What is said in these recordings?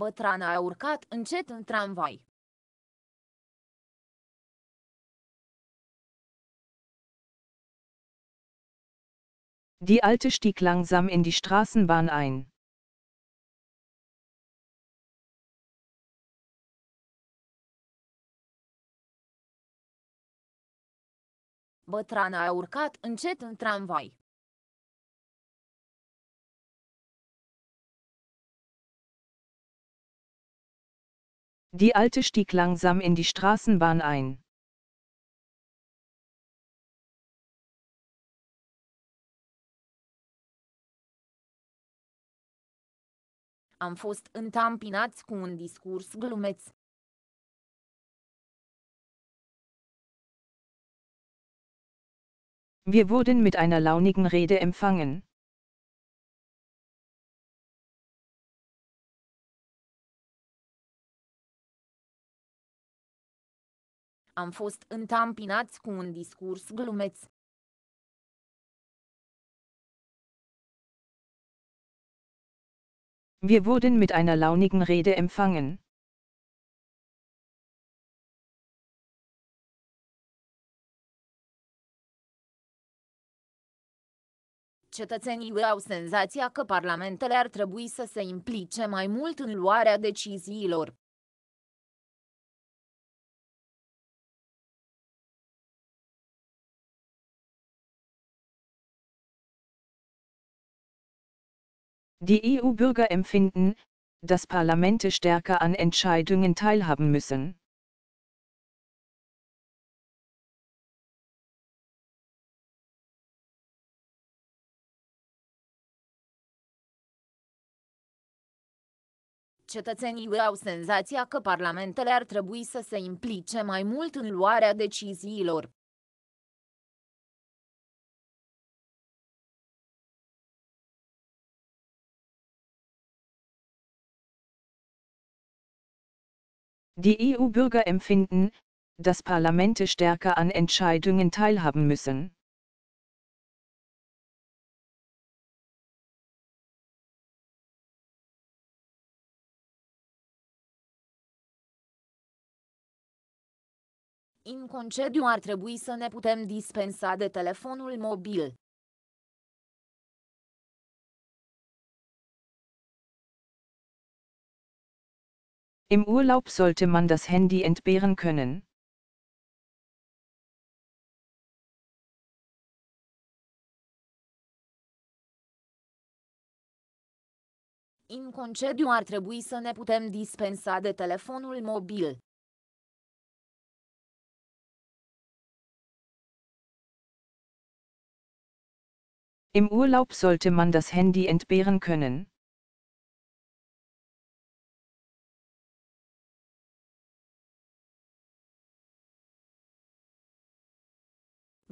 Bătrâna a urcat încet în tramvai. Die Alte stieg langsam in die Straßenbahn ein. Bătrâna a urcat încet în tramvai. Die Alte stieg langsam in die Straßenbahn ein. Am fost întampinați cu un discurs glumeț. Wir wurden mit einer launigen Rede empfangen. Am fost întampinați cu un discurs glumeț. Wir wurden mit einer launigen Rede empfangen. Cetățenii au senzația că parlamentele ar trebui să se implice mai mult în luarea deciziilor. Die EU-Bürger empfinden, dass Parlamente stärker an Entscheidungen teilhaben müssen. Cetățenii au senzația că parlamentele ar trebui să se implice mai mult în luarea deciziilor. Die EU-Bürger empfinden, dass Parlamente stärker an Entscheidungen teilhaben müssen. În concediu ar trebui să ne putem dispensa de telefonul mobil. Im Urlaub sollte man das Handy entbehren können. În concediu ar trebui să ne putem dispensa de telefonul mobil. Im Urlaub sollte man das Handy entbehren können.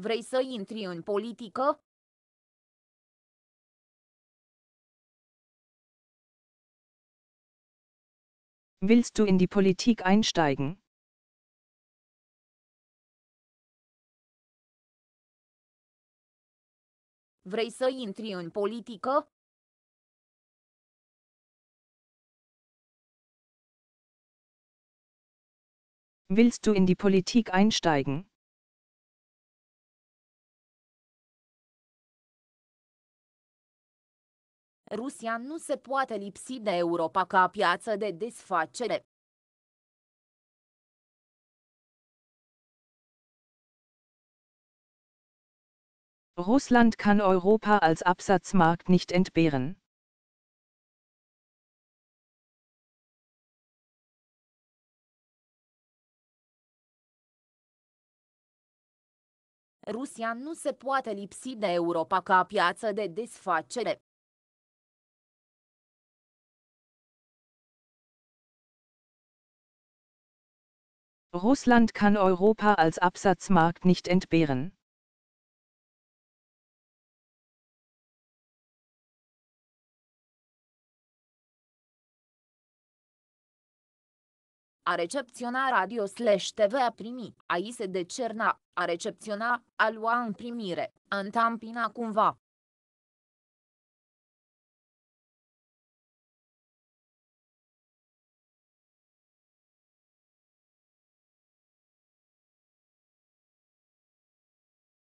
Vrei să intri în politică? Willst du in die Politik einsteigen? Vrei să intri în politică? Willst du in die Politik einsteigen? Rusia nu se poate lipsi de Europa ca piață de desfacere. Russland kann Europa als Absatzmarkt nicht entbehren. Rusia nu se poate lipsi de Europa ca piață de desfacere. Russland kann Europa als Absatzmarkt nicht entbehren. A recepționa radio slash TV a primi, a i se decerna, a recepționa, a lua în primire, a întampina cumva.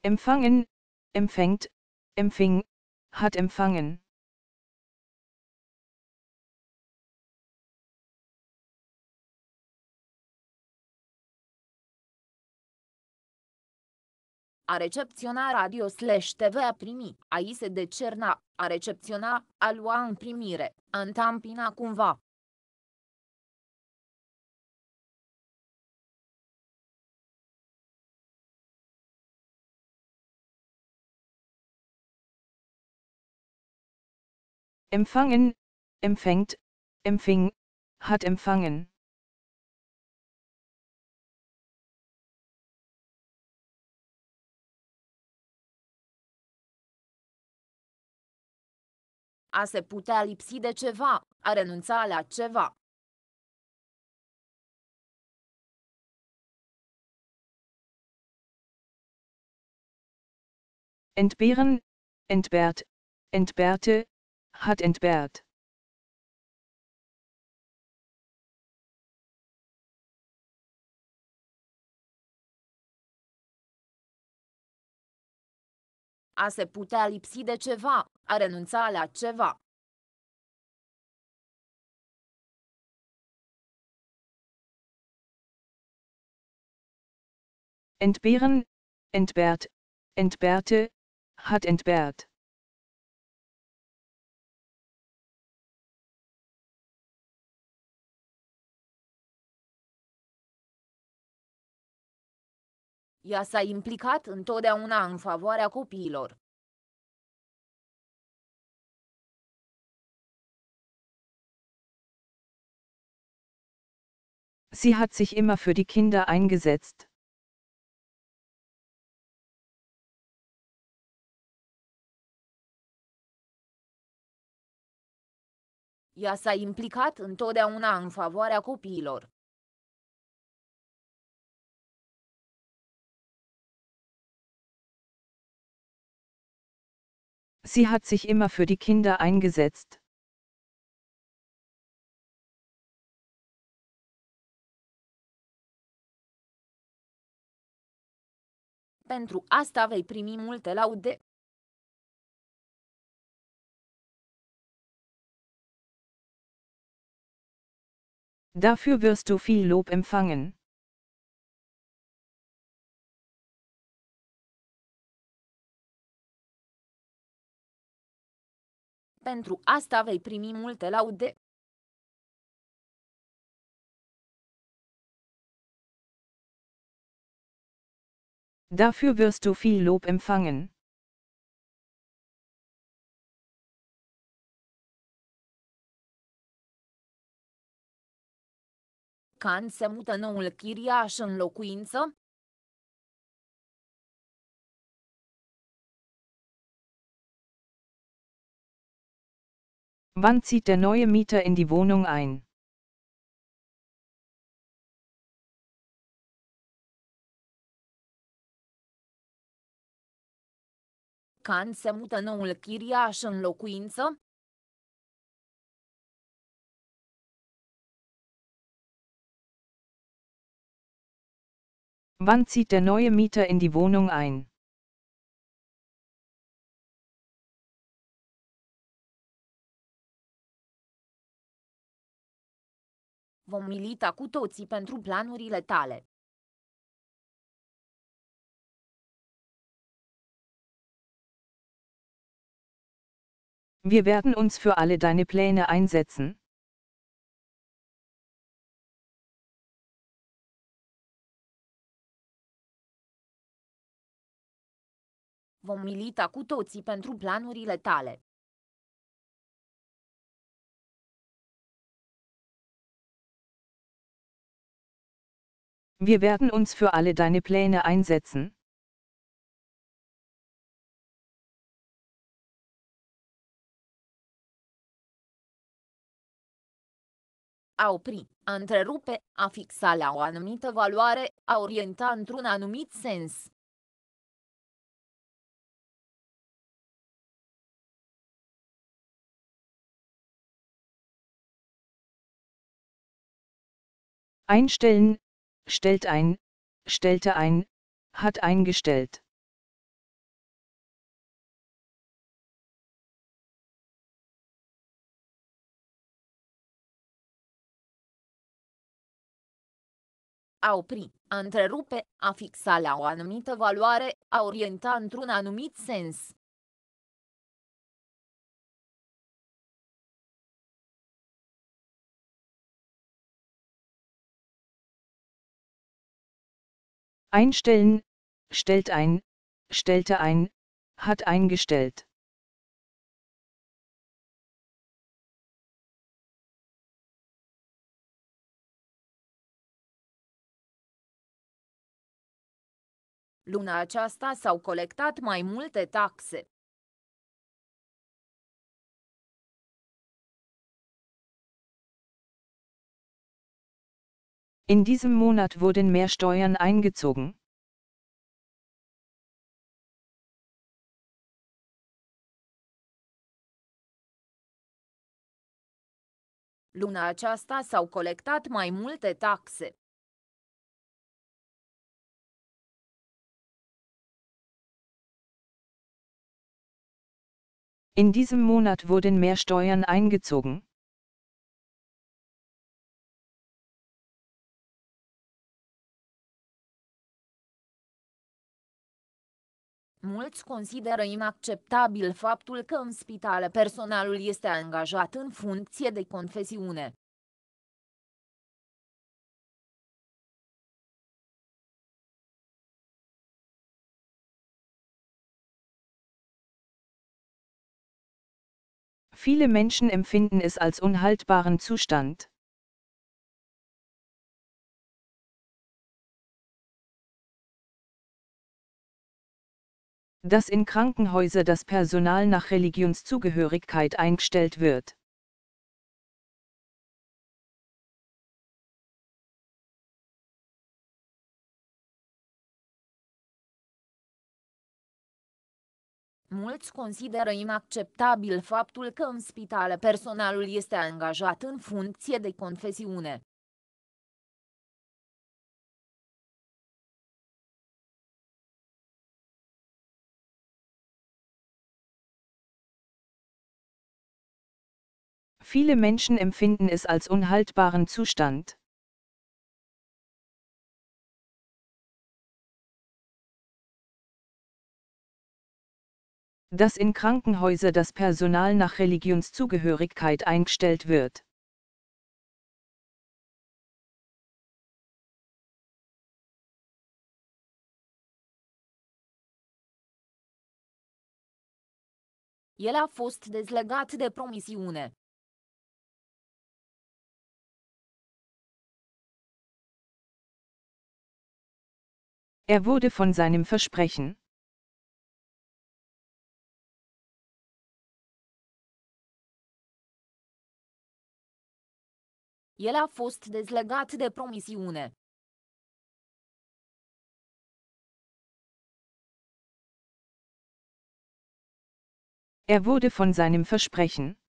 Empfangen, empfängt, empfing, hat empfangen. A recepționa radio slash TV a primi, a i se decerna, a recepționa, a lua în primire, a întampina cumva. Empfangen, empfängt, empfing, hat empfangen. A se putea lipsi de ceva, a renunța la ceva. Entbehren, entbehrt, entbehrte, hat entbehrt. A se putea lipsi de ceva, a renunța la ceva. Entbehren, entbehrt, entbehrte, hat entbehrt. Ea s-a implicat întotdeauna în favoarea copiilor. Sie hat sich immer für die Kinder eingesetzt. Ea s-a implicat întotdeauna în favoarea copiilor. Sie hat sich immer für die Kinder eingesetzt. Pentru asta vei primi multe laude. Dafür wirst du viel Lob empfangen. Pentru asta vei primi multe laude. Dafür wirst du viel Lob empfangen. Când se mută noul chiriaș în locuință, Wann zieht der neue Mieter in die Wohnung ein? când se mută noul chiriaș în locuință, Wann zieht der neue Mieter in die Wohnung ein? Vom milita cu toții pentru planurile tale. Wir werden uns für alle deine Pläne einsetzen. Vom milita cu toții pentru planurile tale. Wir werden uns für alle deine Pläne einsetzen. A opri, a întrerupe, a fixa la o anumită valoare, a orienta într-un anumit sens. Einstellen, stellt ein, stellte ein, hat eingestellt. a opri, a întrerupe, a fixa la o anumită valoare, a orienta într-un anumit sens. Einstellen, stellt ein, stellte ein, hat eingestellt. Luna aceasta s-au colectat mai multe taxe. In diesem Monat wurden mehr Steuern eingezogen. Luna aceasta s-au colectat mai multe taxe. In diesem Monat wurden mehr Steuern eingezogen. Mulți consideră inacceptabil faptul că în spitale personalul este angajat în funcție de confesiune. Viele Menschen empfinden es als unhaltbaren Zustand. Dass in Krankenhäuser das Personal nach Religionszugehörigkeit eingestellt wird. Mulți consideră inacceptabil faptul că în spitale personalul este angajat în funcție de confesiune. Viele Menschen empfinden es als unhaltbaren Zustand. dass in Krankenhäuser das Personal nach Religionszugehörigkeit eingestellt wird. El a fost dezlegat de promisiune. Er wurde von seinem Versprechen. El a fost dezlegat de promisiune. Er wurde von seinem Versprechen.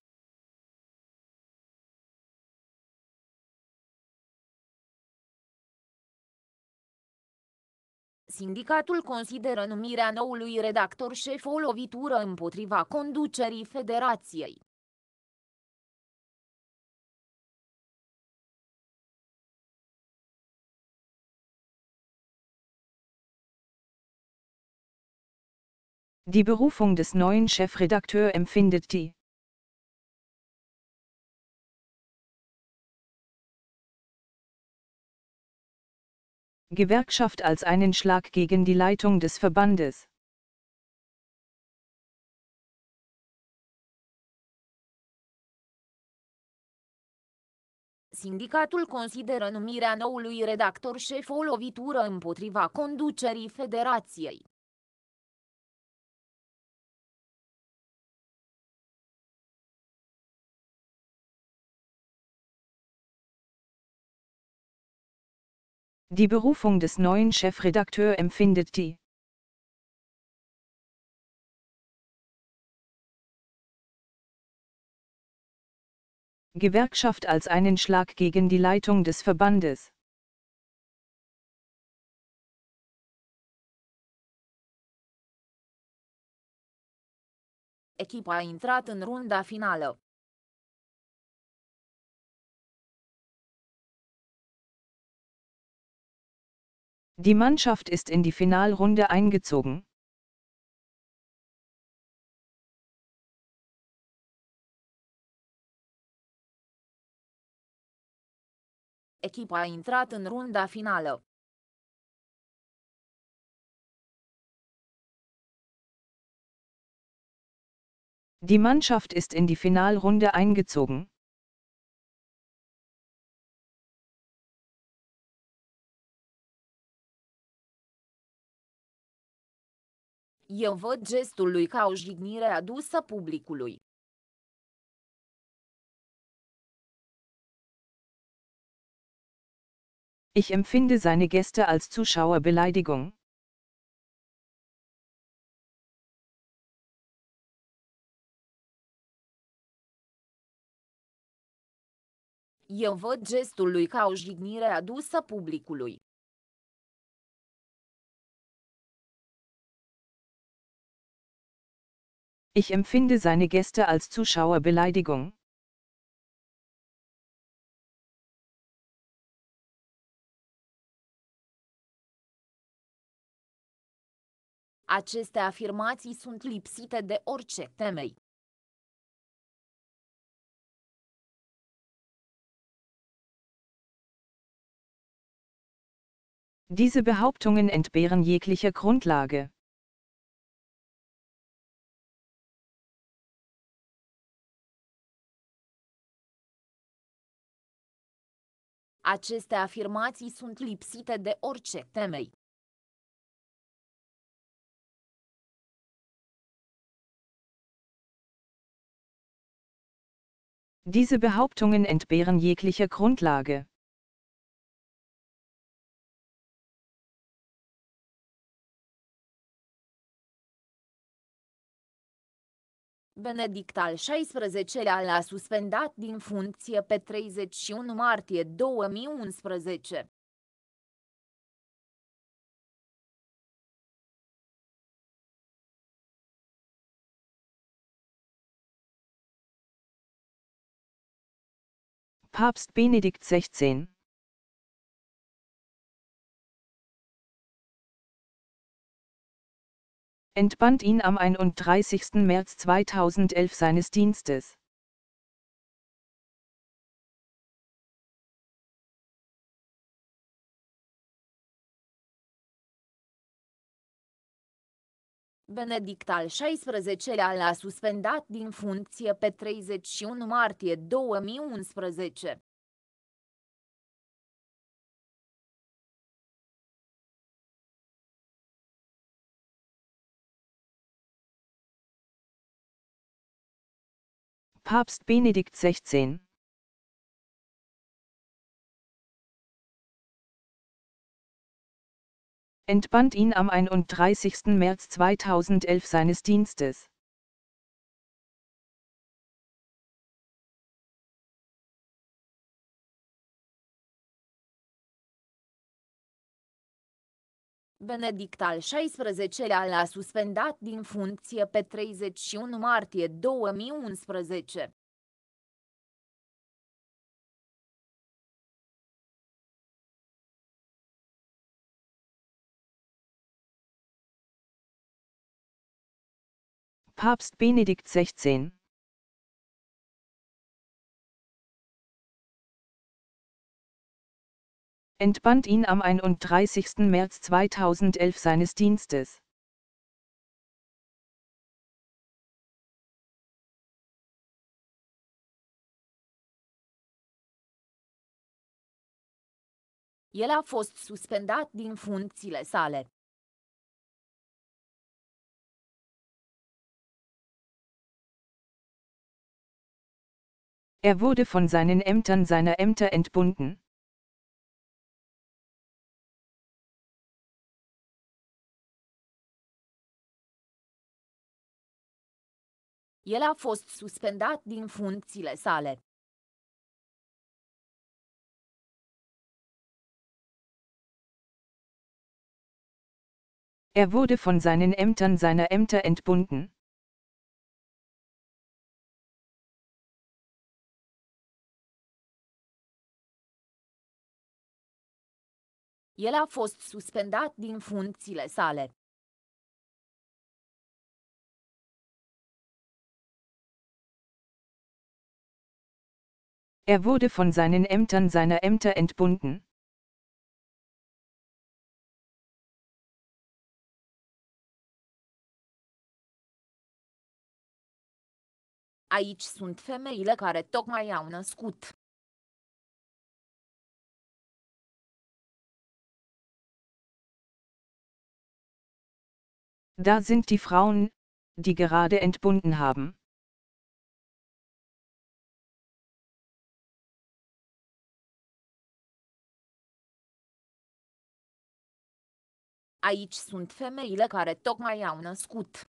Sindicatul consideră numirea noului redactor șef o lovitură împotriva conducerii federației. Die Berufung des neuen Chefredakteur empfindet die Gewerkschaft als einen Schlag gegen die Leitung des Verbandes. Sindicatul consideră numirea noului redactor șef o lovitură împotriva conducerii federației. Die Berufung des neuen Chefredakteur empfindet die Gewerkschaft als einen Schlag gegen die Leitung des Verbandes. Echipa a intrat în runda finală. Die Mannschaft ist in die Finalrunde eingezogen. Echipa a intrat în runda finală. Die Mannschaft ist in die Finalrunde eingezogen. Eu văd gestul lui ca o jignire adusă publicului. Ich empfinde seine Gäste als Zuschauerbeleidigung. Eu văd gestul lui ca o jignire adusă publicului. Ich empfinde seine Gäste als Zuschauerbeleidigung. Aceste afirmații sunt lipsite de orice temei. Diese Behauptungen entbehren jeglicher Grundlage. Aceste afirmații sunt lipsite de orice temei. Diese Behauptungen entbehren jeglicher Grundlage. Benedict al XVI-lea l-a suspendat din funcție pe 31 martie 2011. Papst Benedikt XVI. Entbannt ihn am 31. März 2011 seines Dienstes. Benedict al XVI-lea l-a suspendat din funcție pe 31 martie 2011. Papst Benedikt XVI. Entbannt ihn am 31. März 2011 seines Dienstes. Benedict al XVI-lea l-a suspendat din funcție pe 31 martie 2011. Papst Benedikt XVI. Entbannt ihn am 31. März 2011 seines Dienstes. El a fost suspendat din funcțiile sale. Er wurde von seinen Ämtern seiner Ämter entbunden. El a fost suspendat din funcțiile sale. Er wurde von seinen Ämtern seiner Ämter entbunden. El a fost suspendat din funcțiile sale. Er wurde von seinen Ämtern seiner Ämter entbunden. Aici sunt femeile care tocmai au născut. Da sind die Frauen, die gerade entbunden haben. Aici sunt femeile care tocmai au născut.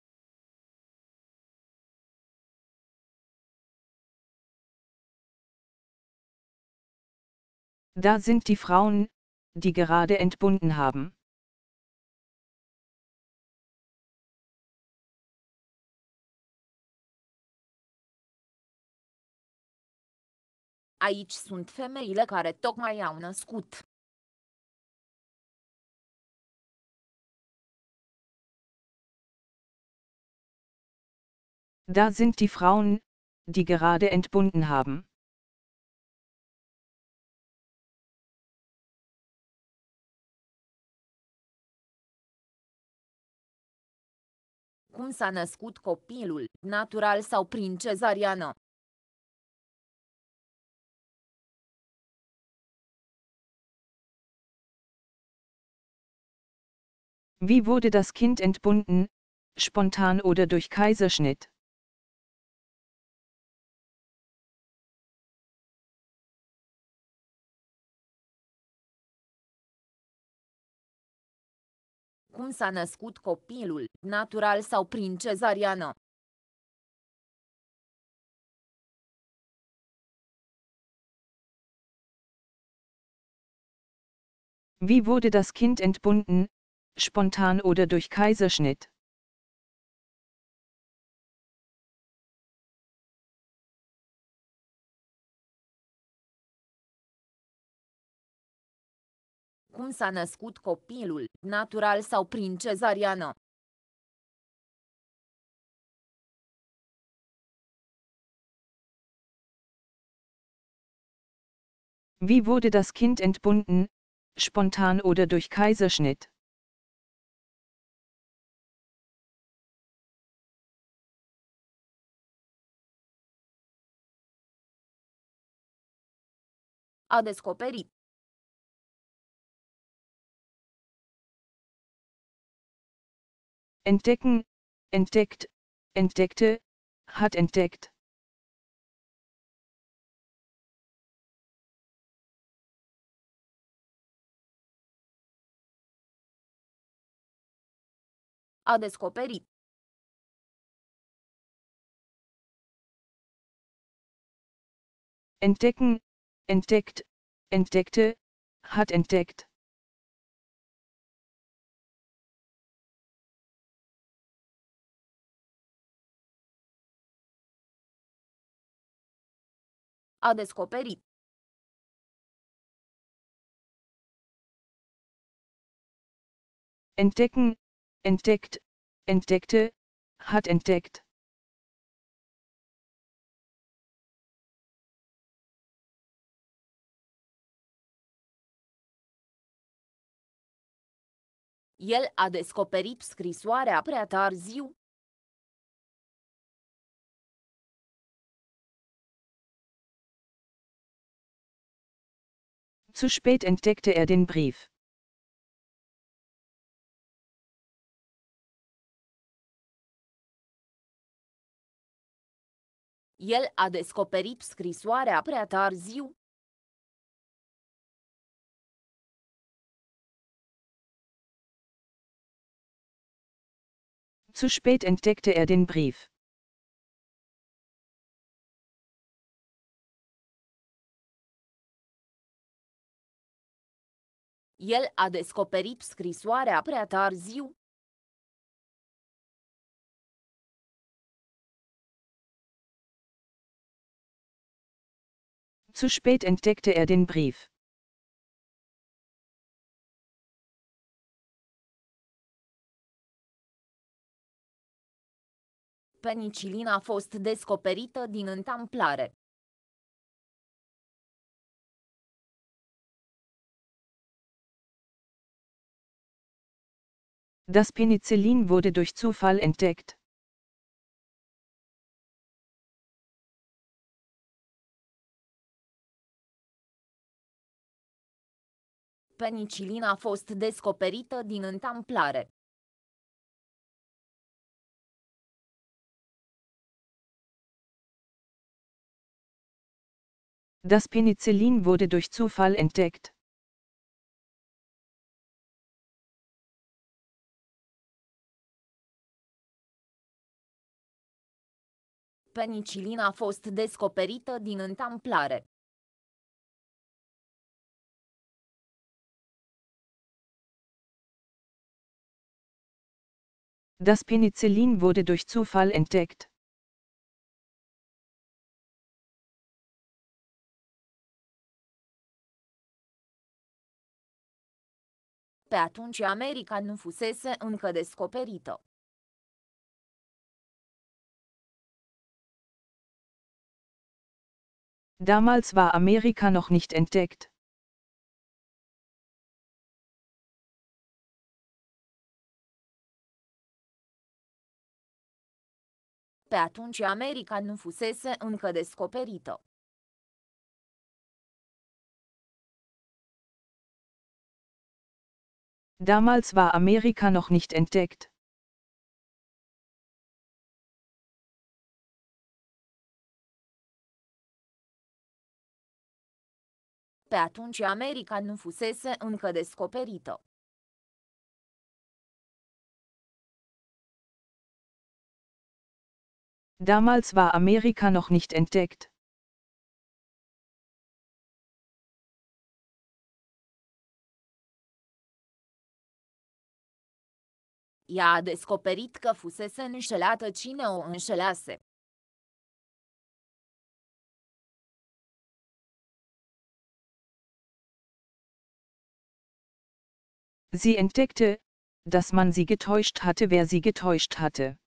Da sind die Frauen, die gerade entbunden haben. Aici sunt femeile care tocmai au născut. Da sind die Frauen, die gerade entbunden haben. Cum s-a născut copilul, natural sau prin cezariană? Wie wurde das Kind entbunden, spontan oder durch Kaiserschnitt? S-a născut copilul, natural sau prin cezariană? Wie wurde das Kind entbunden, spontan oder durch Kaiserschnitt? Cum s-a născut copilul, natural sau prin cezariană? Wie wurde das Kind entbunden, spontan oder durch Kaiserschnitt? A descoperit. Entdecken, entdeckt, entdeckte, hat entdeckt. A descoperit. Entdecken, entdeckt, entdeckte, hat entdeckt. A descoperit. Entdecken, entdeckt, entdeckte, hat entdeckt. El a descoperit scrisoarea prea târziu. Zu spät entdeckte er den Brief. El a descoperit scrisoarea prea târziu. Zu spät entdeckte er den Brief. El a descoperit scrisoarea prea târziu. Zu spät entdeckte er den Brief. Penicilina a fost descoperită din întâmplare. Das Penicillin wurde durch Zufall entdeckt. Penicilina a fost descoperită din întâmplare. Das Penicillin wurde durch Zufall entdeckt. Penicilina a fost descoperită din întâmplare. Das Penicillin wurde durch Zufall entdeckt. Pe atunci America nu fusese încă descoperită. Damals war Amerika noch nicht entdeckt. Pe atunci America nu fusese încă descoperită. Damals war Amerika noch nicht entdeckt. Pe atunci America nu fusese încă descoperită. Damals war Amerika noch nicht entdeckt. Ea a descoperit că fusese înșelată cine o înșelase. Sie entdeckte, dass man sie getäuscht hatte, wer sie getäuscht hatte.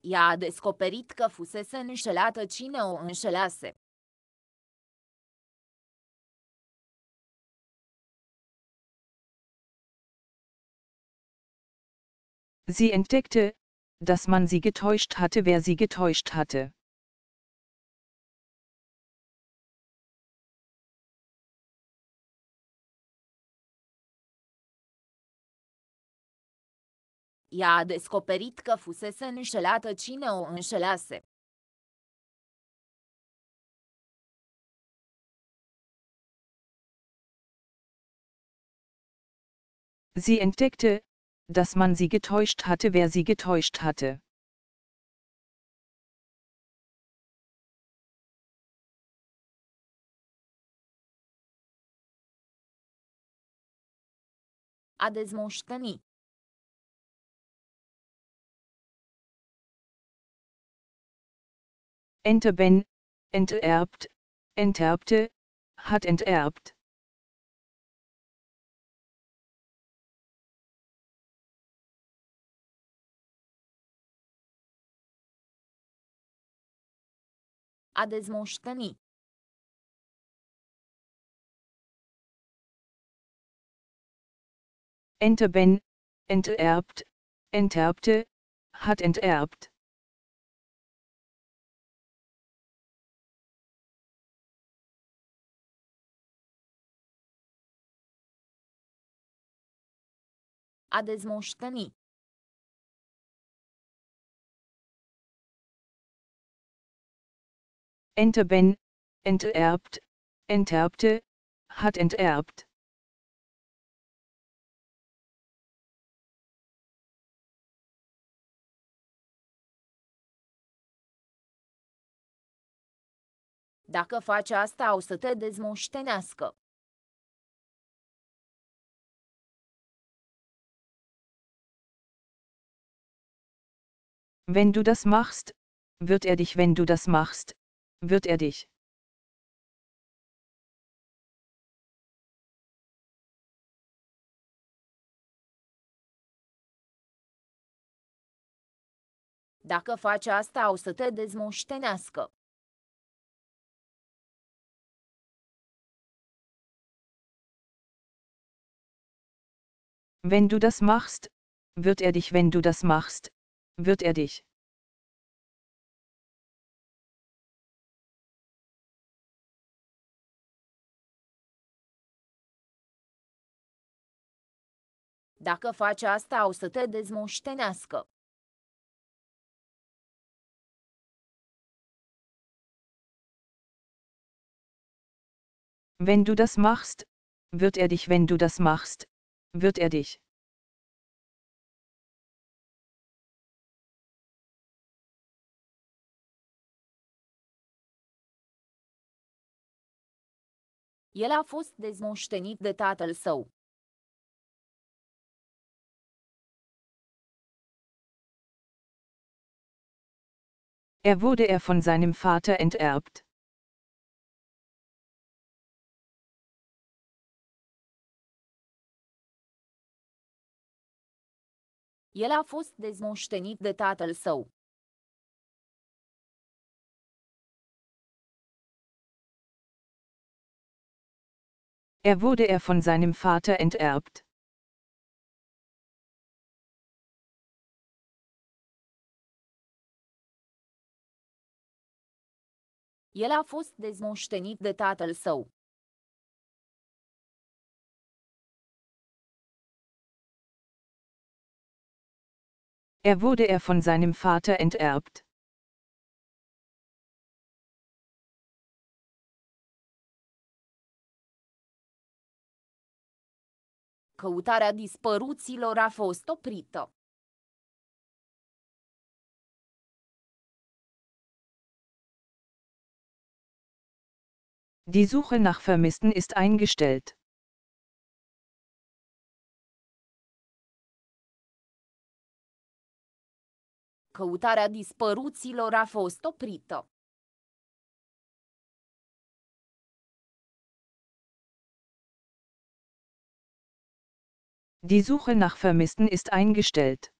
Ea a descoperit că fusese înșelată cine o înșelase. Sie entdeckte, dass man sie getäuscht hatte, wer sie getäuscht hatte. Ea a descoperit că fusese înșelată cine o înșelase. Sie entdeckte, dass man sie getäuscht hatte, wer sie getäuscht hatte. A dezmoșteni. Enterben, enterbt, enterbte, hat enterbt. A dezmoșteni. Enterben, enterbt, enterbte, hat enterbt. A dezmoșteni. Enterben, enterbt, enterbte, hat enterbt. Dacă faci asta o să te dezmoștenească. Wenn du das machst, wird er dich, wenn du das machst, wird er dich Dacă faci asta, o să te dezmoștenească. Wenn du das machst, wird er dich, wenn du das machst, wird er dich. Dacă faci asta o să te dezmoștenească. Wenn du das machst, wird er dich, wenn du das machst, wird er dich. El a fost dezmoștenit de tatăl său. Er wurde er von seinem Vater enterbt. El a fost dezmoștenit de tatăl său. Er wurde er von seinem Vater enterbt. El a fost dezmoștenit de tatăl său. Er wurde er von seinem Vater enterbt. Căutarea dispăruților a fost oprită. Die Suche nach Vermissten ist eingestellt. Căutarea dispăruților a fost oprită. Die Suche nach Vermissten ist eingestellt.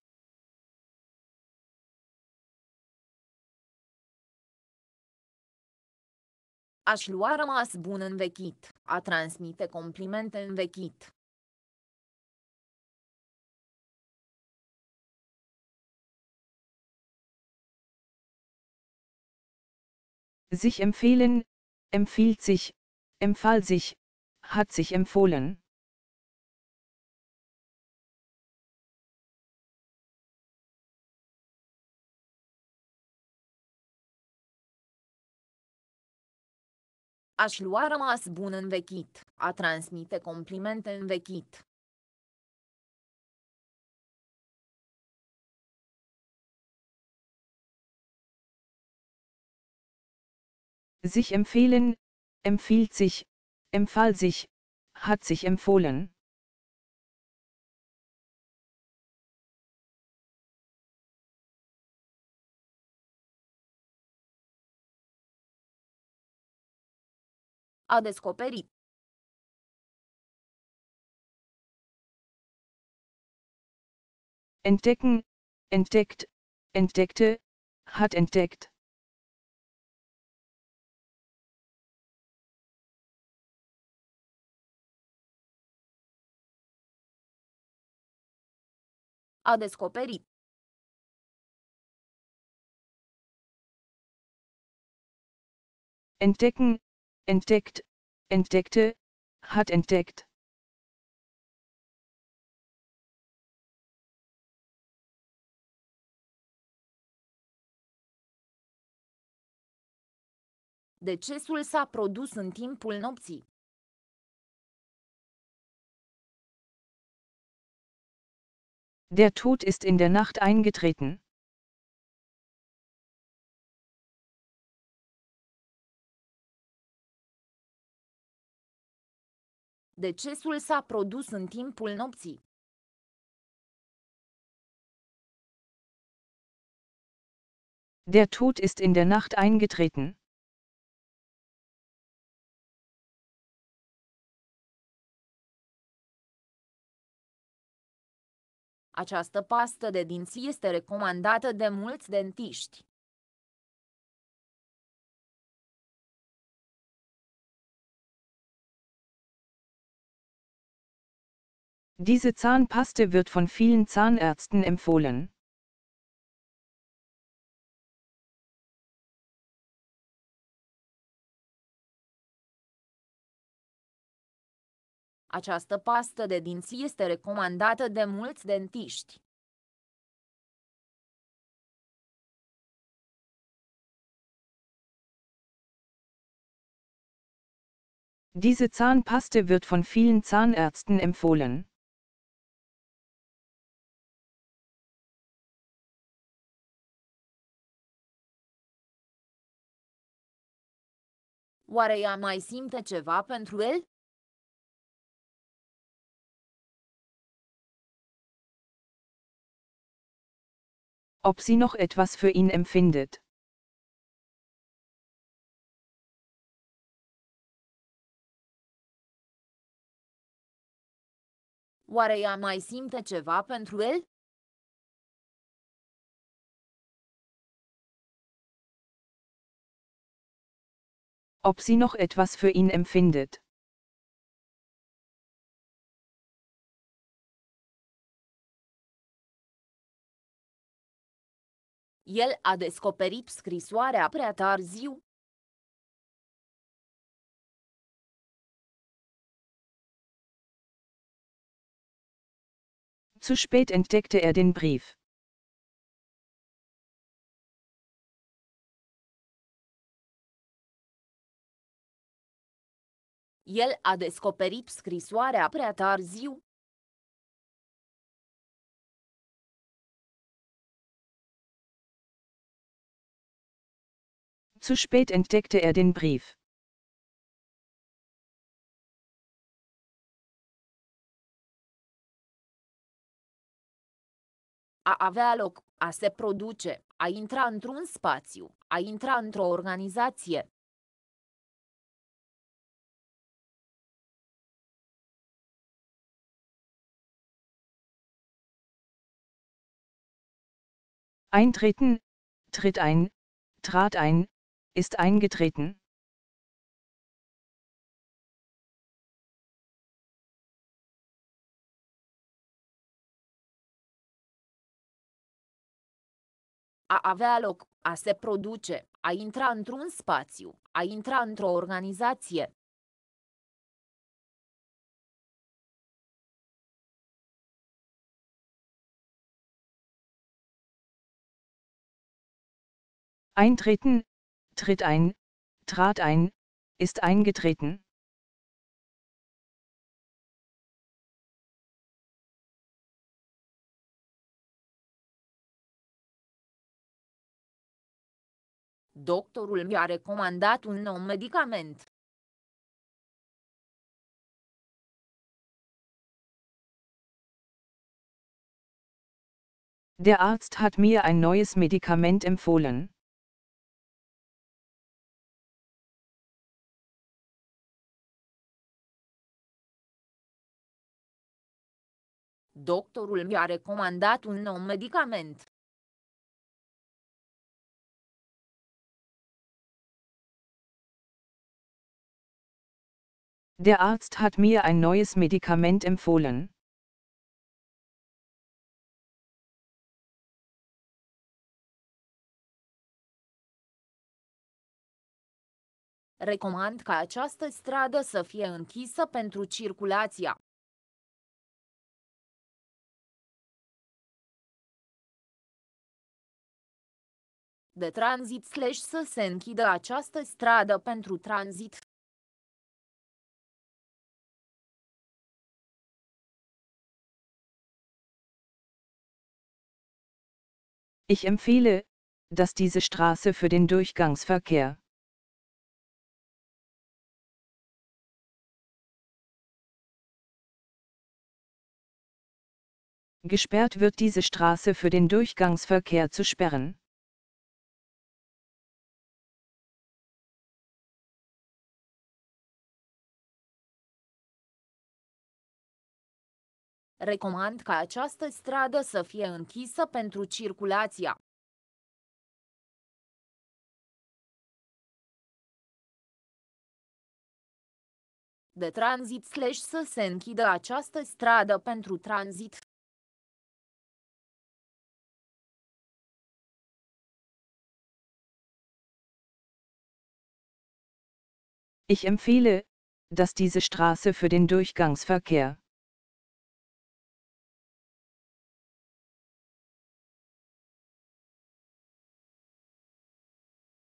Aș lua rămas bun învechit, a transmite complimente învechit. Sich empfehlen, empfiehlt sich, empfahl sich, hat sich empfohlen. Aș lua rămas bun învechit, a transmite complimente învechit. Sich empfehlen, empfiehlt sich, empfahl sich, hat sich empfohlen. A descoperit. Entdecken, entdeckt, entdeckte, hat entdeckt. A descoperit. Entdecken, entdeckt, entdeckte, hat entdeckt. Decesul s-a produs în timpul nopții. Der Tod ist in der Nacht eingetreten. Decesul s-a produs în timpul nopții. Der Tod ist in der Nacht eingetreten. Această pastă de dinți este recomandată de mulți dentiști. Diese Zahnpaste wird von vielen Zahnärzten empfohlen. Această pastă de dinți este recomandată de mulți dentiști. Diese Zahnpaste wird von vielen Zahnärzten empfohlen. Oare ea mai simte ceva pentru el? Ob sie noch etwas für ihn empfindet. Oare ea mai simte ceva pentru el? Ob sie noch etwas für ihn empfindet. El a descoperit scrisoarea prea târziu. Zu spät entdeckte er den Brief. El a descoperit scrisoarea prea târziu. Zu spät entdeckte er den Brief. A avea loc, a se produce, a intra într-un spațiu, a intra într-o organizație. Eintreten, tritt ein, trat ein, ist eingetreten. A avea loc, a se produce, a intra într-un spațiu, a intra într-o organizație. Eintreten, tritt ein, trat ein, ist eingetreten. Doctorul mi-a recomandat un nou medicament. Der Arzt hat mir ein neues Medikament empfohlen. Doctorul mi-a recomandat un nou medicament. Der Arzt hat mir ein neues Medikament empfohlen. Recomand ca această stradă să fie închisă pentru circulația. De tranzit slash să se închidă această stradă pentru tranzit. Ich empfehle, dass diese Straße für den Durchgangsverkehr. Gesperrt wird diese Straße für den Durchgangsverkehr zu sperren. Recomand ca această stradă să fie închisă pentru circulația de tranzit slash să se închidă această stradă pentru tranzit. Ich empfehle, dass diese Straße für den Durchgangsverkehr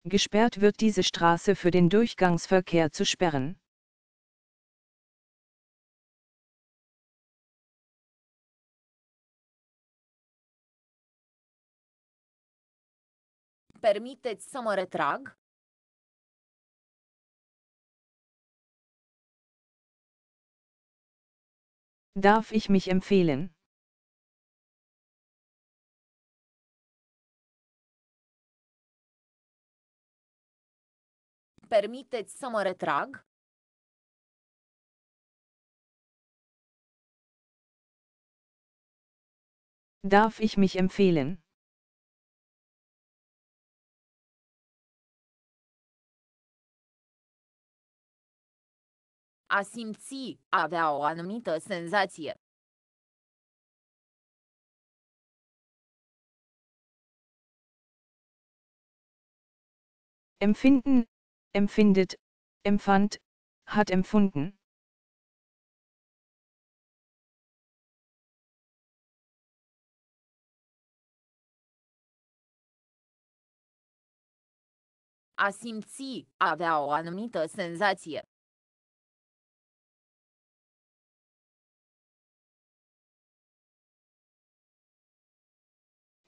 Gesperrt wird diese Straße für den Durchgangsverkehr zu sperren. Permiteți să mă retrag? Darf ich mich empfehlen? Permiteți să mă retrag? Darf ich mich empfehlen? A simți, a avea o anumită senzație. Empfinden, empfindet, empfand, hat empfunden. A simți, avea o anumită senzație.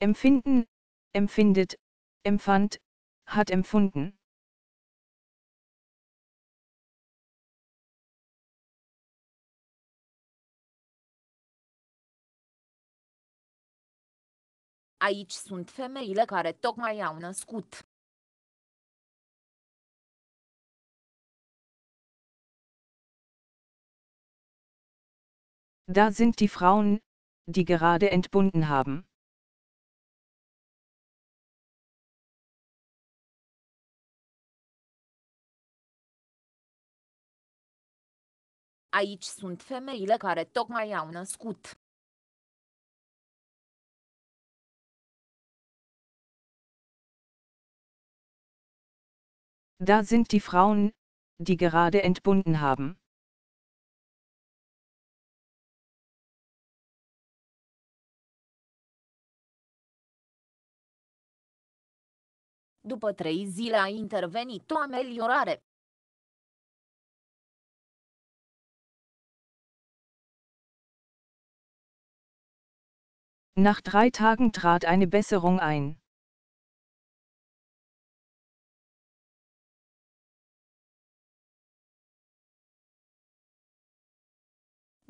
Empfinden, empfindet, empfand, hat empfunden. Aici sunt femeile care tocmai au născut. Da sind die Frauen, die gerade entbunden haben. Aici sunt femeile care tocmai au născut. Da sind die Frauen, die gerade entbunden haben. După trei zile a intervenit o ameliorare. Nach drei Tagen trat eine Besserung ein.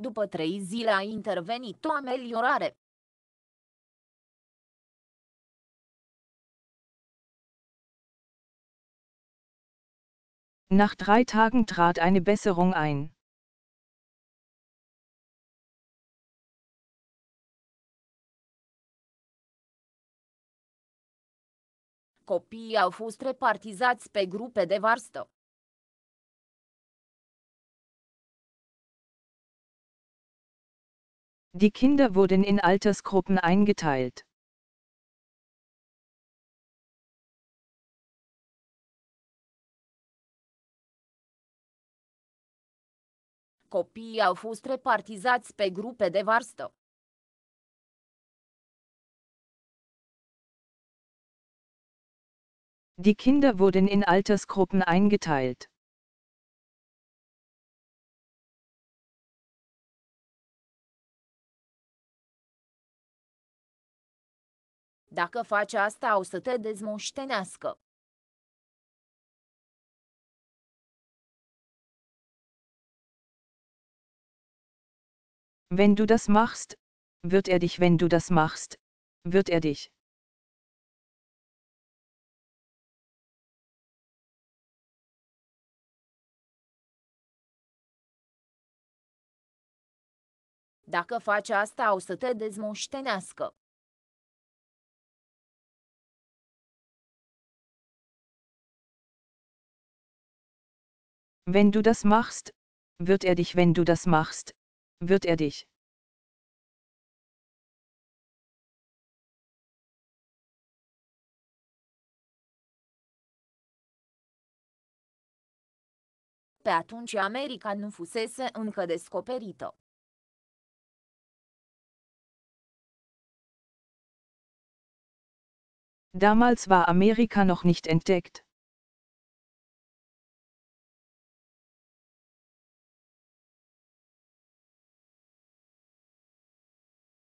După trei zile a intervenit o ameliorare. Nach drei Tagen trat eine Besserung ein. Copiii au fost repartizați pe grupe de vârstă. Die Kinder wurden in Altersgruppen eingeteilt. Copiii au fost repartizați pe grupe de vârstă. Die Kinder wurden in Altersgruppen eingeteilt. Dacă faci asta o să te dezmoștenească. Wenn du das machst, wird er dich, wenn du das machst, wird er dich. Dacă faci asta o să te dezmoștenească. Wenn du das machst, wird er dich, wenn du das machst, wird er dich. Pe atunci America nu fusese încă descoperită. Damals war Amerika noch nicht entdeckt.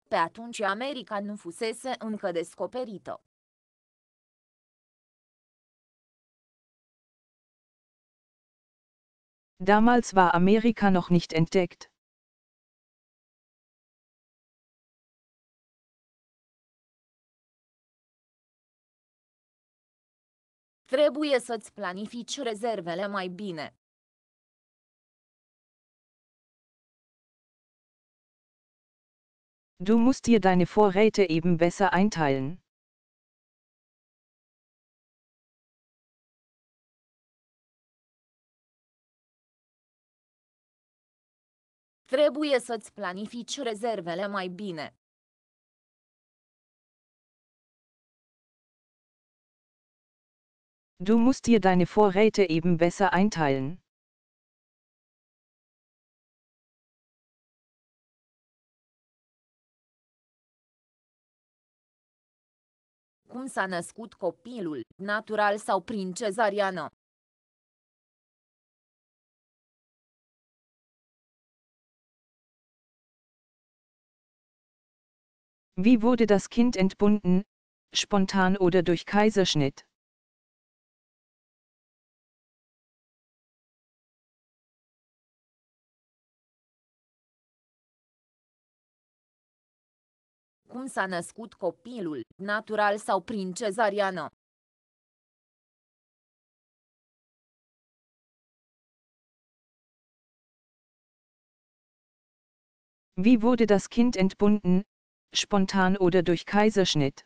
Pe atunci America nu fusese încă descoperită. Damals war Amerika noch nicht entdeckt. Trebuie să-ți planifici rezervele mai bine. Du musst dir deine Vorräte eben besser einteilen. Trebuie să-ți planifici rezervele mai bine. Du musst dir deine Vorräte eben besser einteilen. Cum s-a născut copilul, natural sau prin cezariană? Wie wurde das Kind entbunden? Spontan oder durch Kaiserschnitt? Cum s-a născut copilul, natural sau prin cezariană? Wie wurde das Kind entbunden? Spontan oder durch Kaiserschnitt?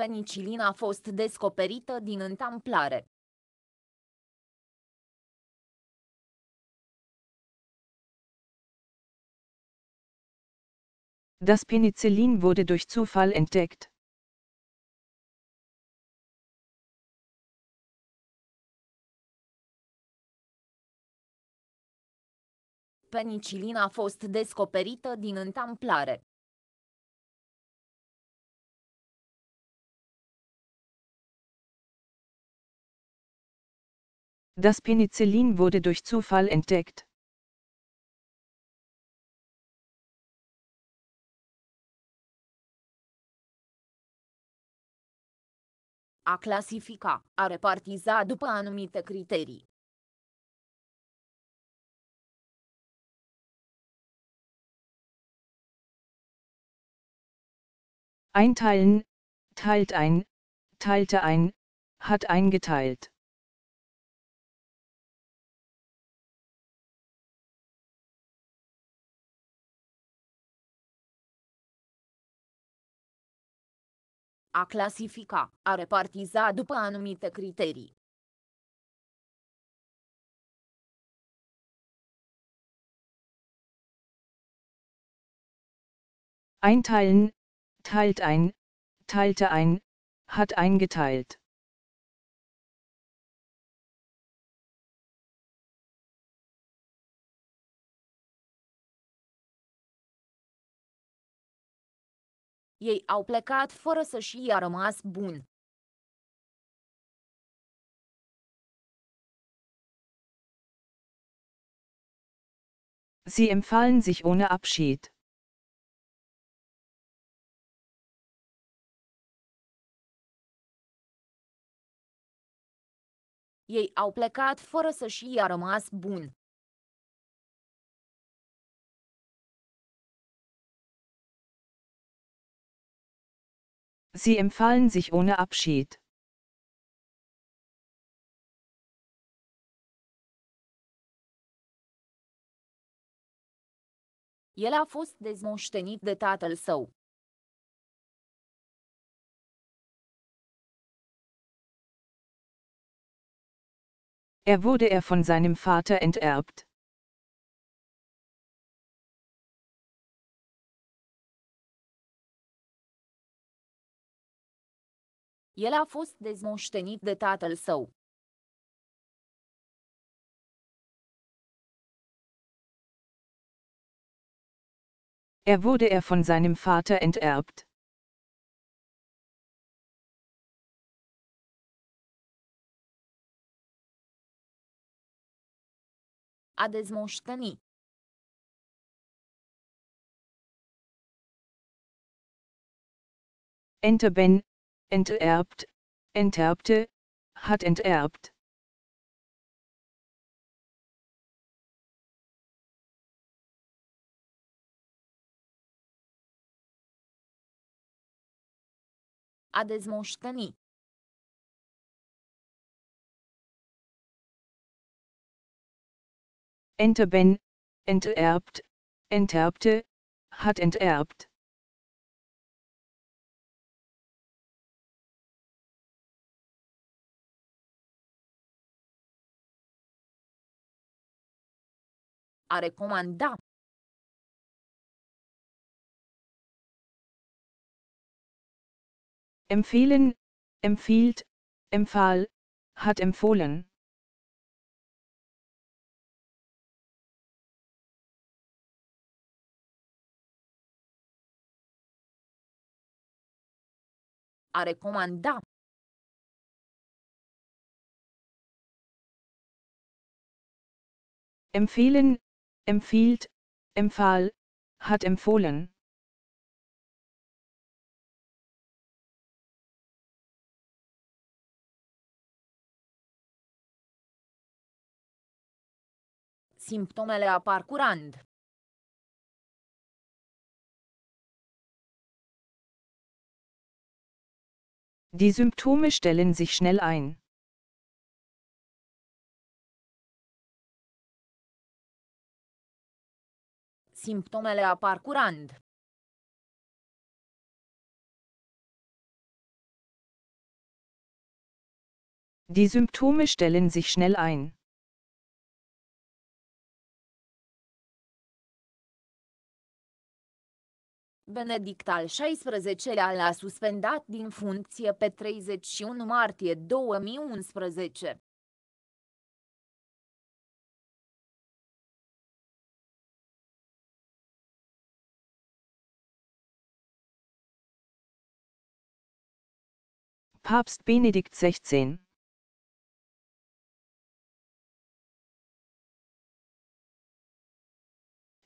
Penicilina a fost descoperită din întâmplare. Das Penicillin wurde durch Zufall entdeckt. Penicilina a fost descoperită din întâmplare. Das Penicillin wurde durch Zufall entdeckt. A clasifica, a repartiza după anumite criterii. Einteilen, teilt ein, teilte ein, hat eingeteilt. A clasifica, a repartiza după anumite criterii. Einteilen, teilt ein, teilte ein, hat eingeteilt. Ei au plecat fără să-și i-a rămas bun. Sie empfahlen sich ohne Abschied. Ei au plecat fără să-și i-a rămas bun. Sie empfahlen sich ohne Abschied. El a fost dezmoștenit de tatăl său. Er wurde er von seinem Vater enterbt. El a fost dezmoștenit de tatăl său. Er wurde er von seinem Vater enterbt. A dezmoșteni. Enterben, enterbt, enterbte, hat enterbt. A dezmoșteni. Enterben, enterbt, enterbte, hat enterbt. A recomanda. Empfehlen, empfiehlt, empfahl, hat empfohlen. A recomanda. Empfehlen, empfiehlt, empfahl, hat empfohlen. Simptomele apar curând. Die Symptome stellen sich schnell ein. Simptomele apar curând. Die Symptome stellen sich schnell ein. Benedict al XVI-lea l-a suspendat din funcție pe 31 martie 2011. Papst Benedikt XVI.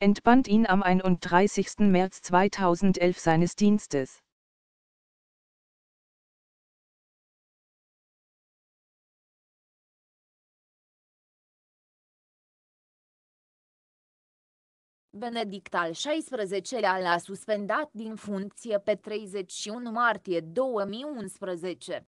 Entbannt ihn am 31. März 2011 seines Dienstes. Benedict al XVI-lea l-a suspendat din funcție pe 31 martie 2011.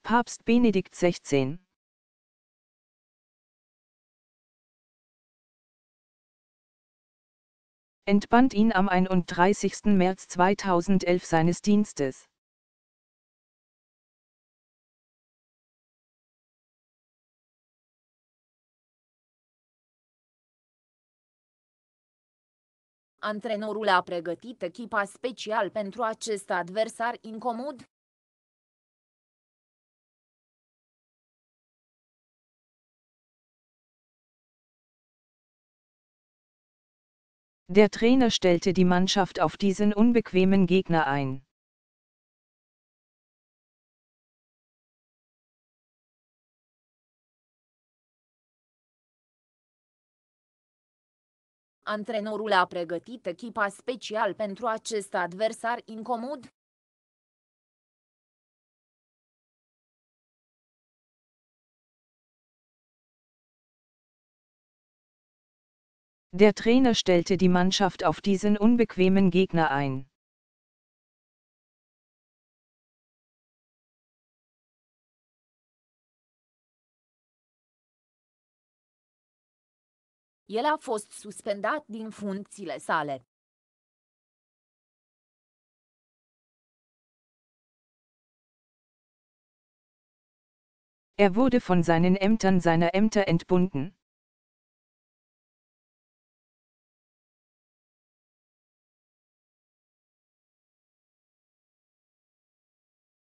Papst Benedikt XVI. Entbannt ihn am 31. März 2011 seines Dienstes. Antrenorul a pregătit echipa special pentru acest adversar incomod? Der Trainer stellte die Mannschaft auf diesen unbequemen Gegner ein. Antrenorul a pregătit echipa special pentru acest adversar incomod? Der Trainer stellte die Mannschaft auf diesen unbequemen Gegner ein. El a fost suspendat din funcțiile sale. Er wurde von seinen Ämtern seiner Ämter entbunden.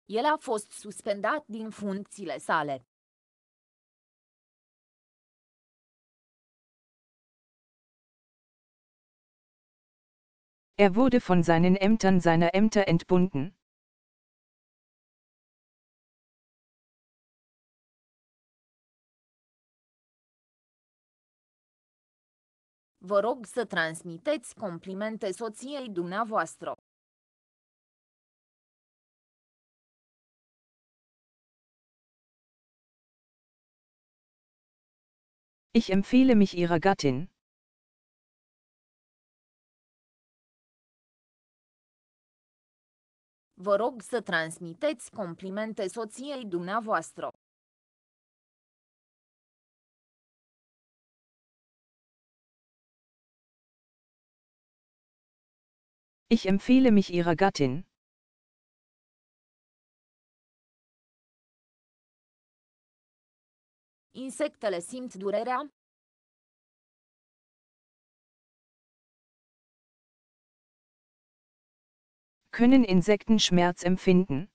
El a fost suspendat din funcțiile sale. Er wurde von seinen Ämtern seiner Ämter entbunden. Vă rog să transmiteți complimente soției dumneavoastră. Ich empfehle mich Ihrer Gattin. Vă rog să transmiteți complimente soției dumneavoastră. Ich empfehle mich Ihrer Gattin. Insectele simt durerea? Können Insekten Schmerz empfinden?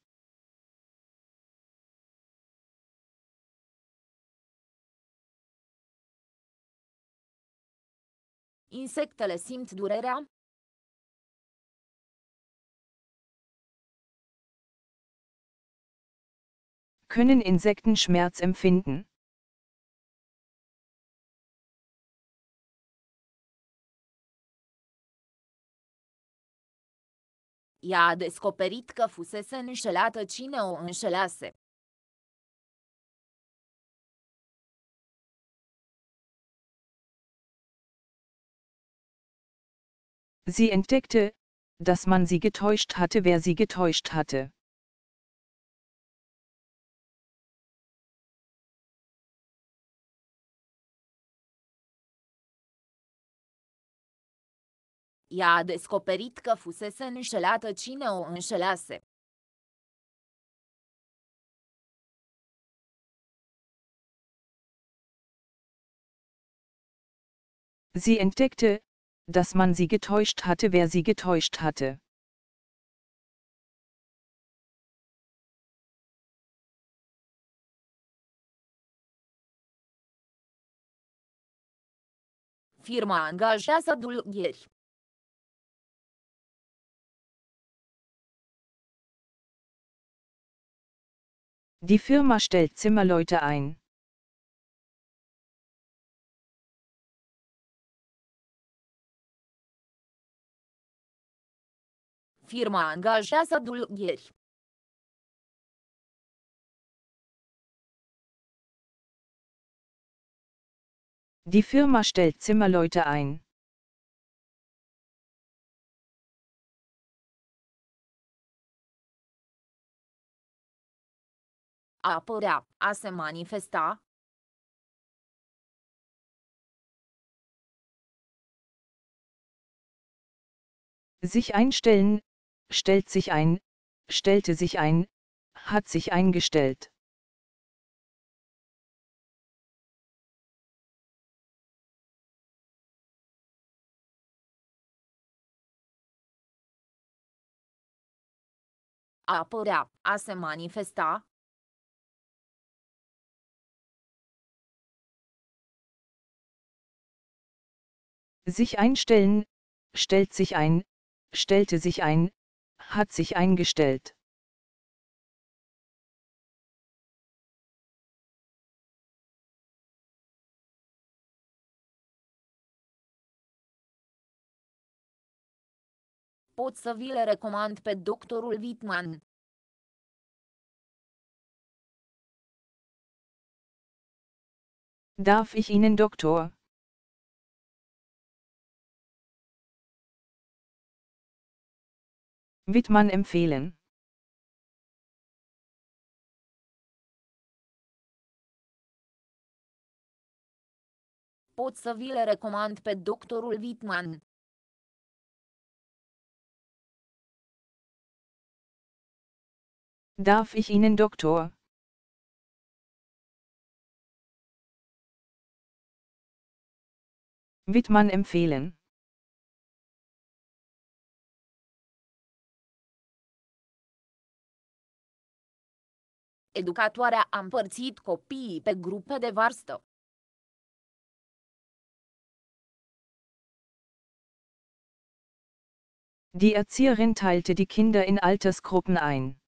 Insectele simt durerea? Können Insekten Schmerz empfinden? Ea a descoperit că fusese înșelată cine o înșelase. Sie entdeckte, dass man sie getäuscht hatte, wer sie getäuscht hatte. Ea a descoperit că fusese înșelată cine o înșelase. Sie entdeckte, dass man sie getäuscht hatte, wer sie getäuscht hatte. Firma angajează dulgheri. Die Firma stellt Zimmerleute ein. Firma angajează dulgheri. Die Firma stellt Zimmerleute ein. A apărea, a se manifesta. Sich einstellen, stellt sich ein, stellte sich ein, hat sich eingestellt. A apărea, a se manifesta. Sich einstellen, stellt sich ein, stellte sich ein, hat sich eingestellt. Pot să vi le recomand pe doctorul Wittmann. Darf ich Ihnen Doktor Wird man empfehlen. Pot să vi le recomand pe doctorul Wittmann. Darf ich Ihnen Doktor? Wird man empfehlen. Educatoarea a împărțit copiii pe grupe de vârstă. Die Erzieherin teilte die Kinder in Altersgruppen ein.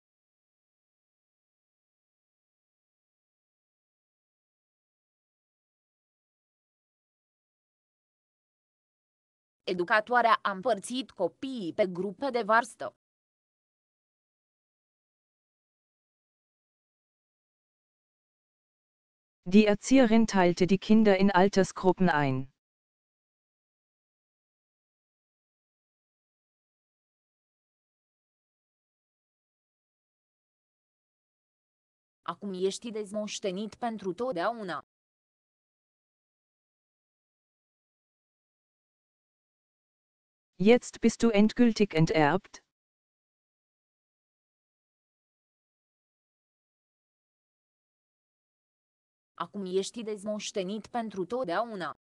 Educatoarea a împărțit copiii pe grupe de vârstă. Die Erzieherin teilte die Kinder in Altersgruppen ein. Acum ești dezmoștenit pentru totdeauna. Jetzt bist du endgültig enterbt. Acum ești dezmoștenit pentru totdeauna.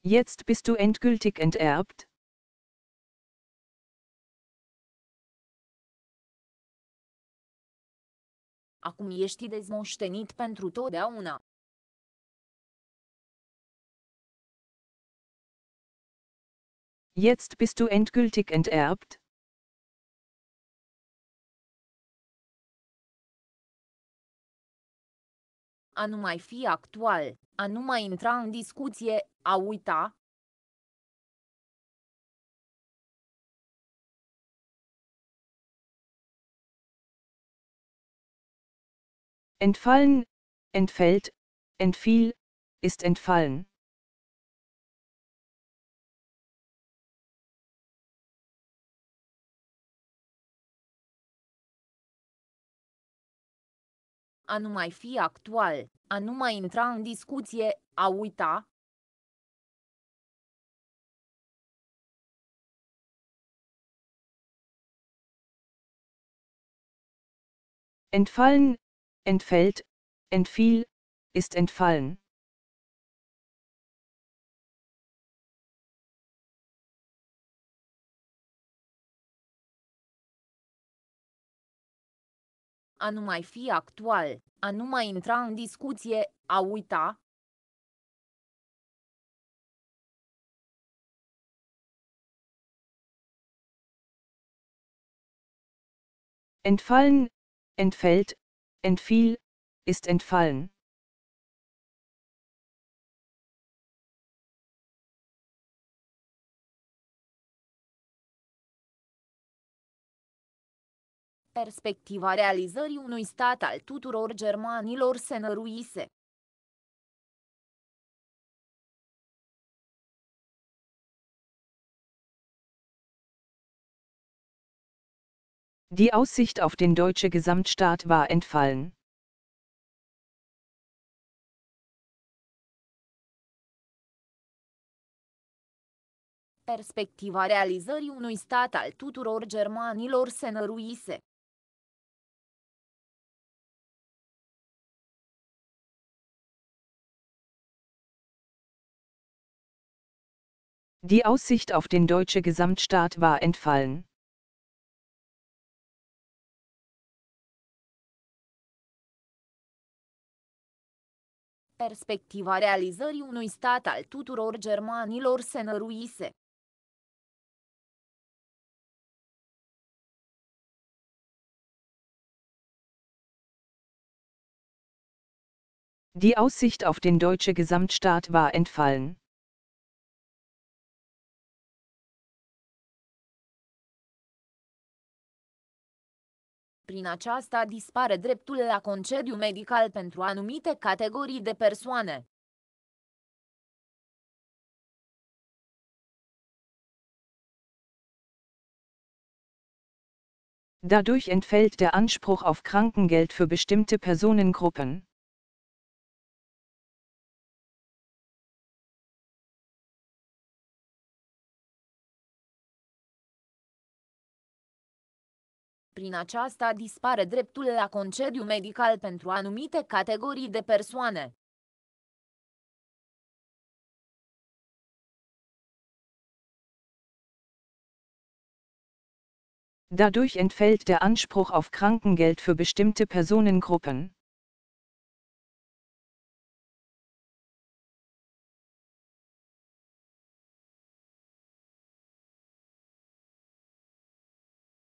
Jetzt bist du endgültig enterbt. Acum ești dezmoștenit pentru totdeauna. Jetzt bist du endgültig enterbt. A nu mai fi actual, a nu mai intra în discuție, a uita, Entfallen, entfällt, entfiel, ist entfallen. A nu mai fi actual, a nu mai intra în discuție, a uita, Entfallen, entfällt, entfiel, ist entfallen. A nu mai fi actual, a nu mai intra în discuție, a uita, Entfallen, entfällt, entfiel, ist entfallen. Perspectiva realizării unui stat al tuturor germanilor se năruise. Die Aussicht auf den deutsche Gesamtstaat war entfallen. Perspectiva realizării unui stat al tuturor germanilor se năruise. Die Aussicht auf den deutsche Gesamtstaat war entfallen. Perspectiva realizării unui stat al tuturor germanilor se năruise. Die Aussicht auf den deutsche Gesamtstaat war entfallen. Prin aceasta dispare dreptul la concediu medical pentru anumite categorii de persoane. Dadurch entfällt der Anspruch auf Krankengeld für bestimmte Personengruppen. Prin aceasta dispare dreptul la concediu medical pentru anumite categorii de persoane. Dadurch entfällt der Anspruch auf Krankengeld für bestimmte Personengruppen.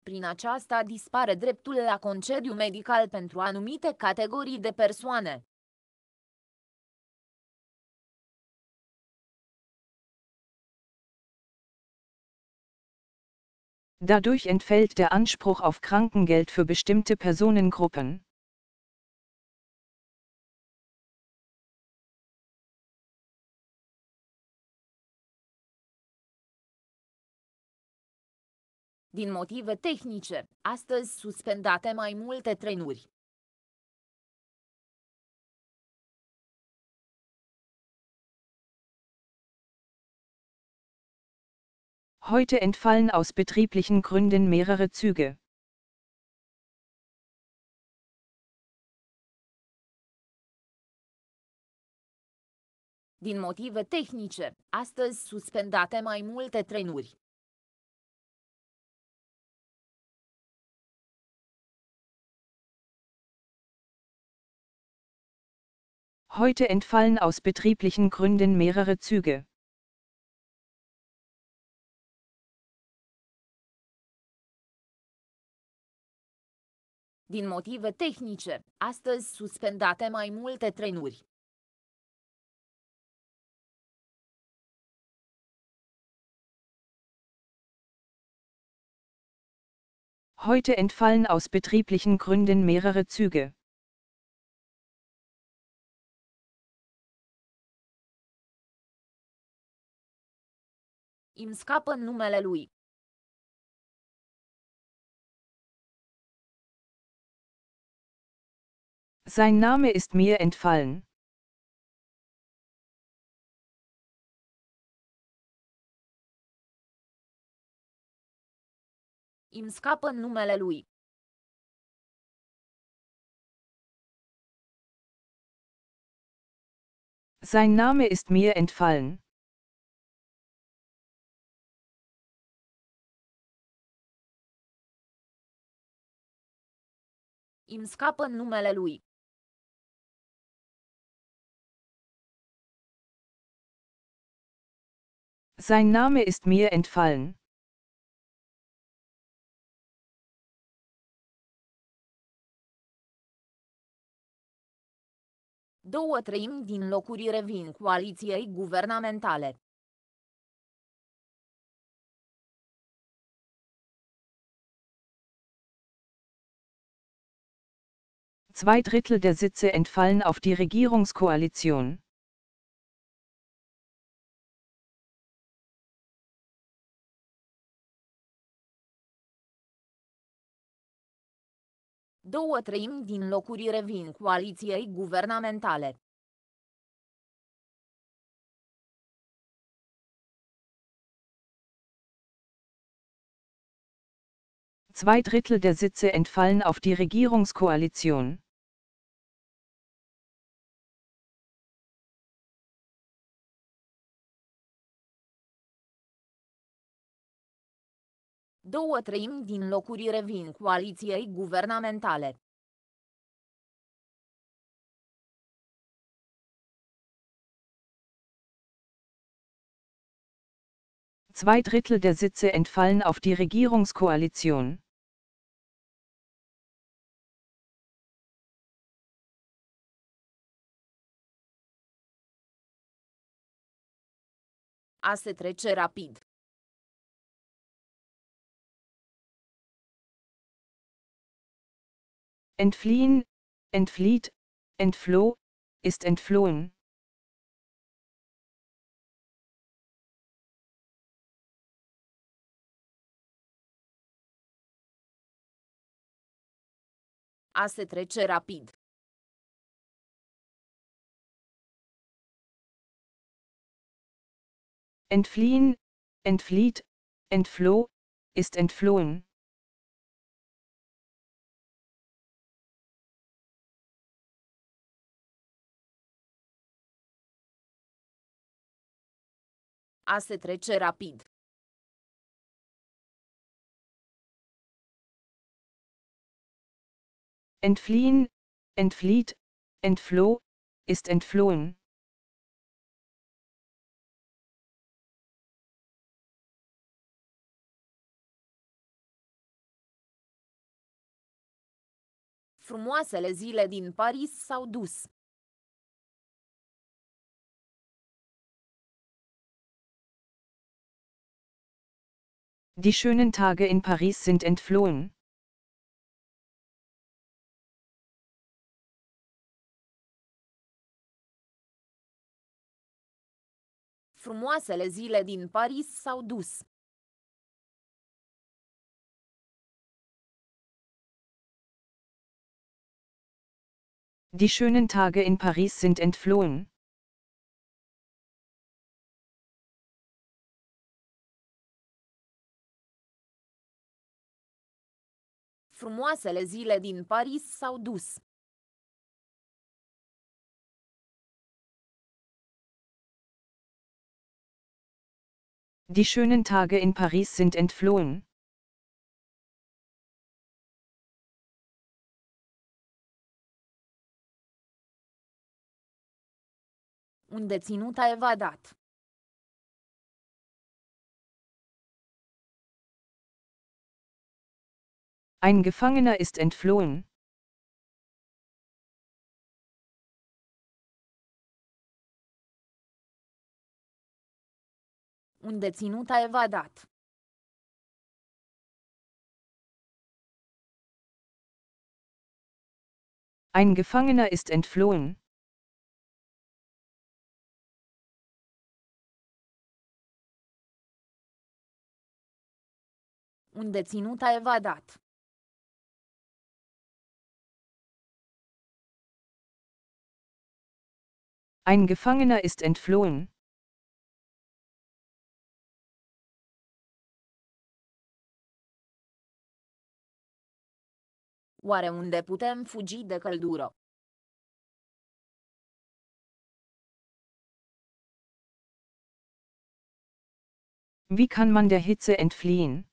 Prin aceasta dispare dreptul la concediu medical pentru anumite categorii de persoane. Dadurch entfällt der Anspruch auf Krankengeld für bestimmte Personengruppen. Din motive tehnice, astăzi suspendate mai multe trenuri. Heute entfallen aus betrieblichen Gründen mehrere Züge. Din motive tehnice, astăzi suspendate mai multe trenuri. Heute entfallen aus betrieblichen Gründen mehrere Züge. Din motive tehnice, astăzi suspendate mai multe trenuri. Heute entfallen aus betrieblichen Gründen mehrere Züge. Îmi scapă numele lui. Sein Name ist mir entfallen. Îmi scapă numele lui. Sein Name ist mir entfallen. Îmi scapă numele lui. Sein Name ist mir entfallen. Două treimi din locuri revin coaliției guvernamentale. Zwei Drittel der Sitze entfallen auf die Regierungskoalition. Două treimi din locuri revin coaliției guvernamentale. Zwei Drittel der Sitze entfallen auf die Regierungskoalition. Două treimi din locuri revin coaliției guvernamentale. Zwei Drittel der Sitze entfallen auf die Regierungskoalition. A se trece rapid. Entfliehen, entflieht, entfloh, ist entflohen. A se trece rapid. Entfliehen, entflieht, entfloh, ist entflohen. A se trece rapid. Entfliehen, entflieht, entfloh, ist entflohen. Frumoasele zile din Paris s-au dus. Die schönen Tage in Paris sind entflohen. Frumoasele zile din Paris s-au dus. Die schönen Tage in Paris sind entflohen. Frumoasele zile din Paris s-au dus. Die schönen Tage in Paris sind entflohen. Un deținut a evadat. Ein Gefangener ist entflohen. Un deținut a evadat. Ein Gefangener ist entflohen. Un deținut a evadat. Ein Gefangener ist entflohen. Oare unde putem fugi de căldură? Wie kann man der Hitze entfliehen?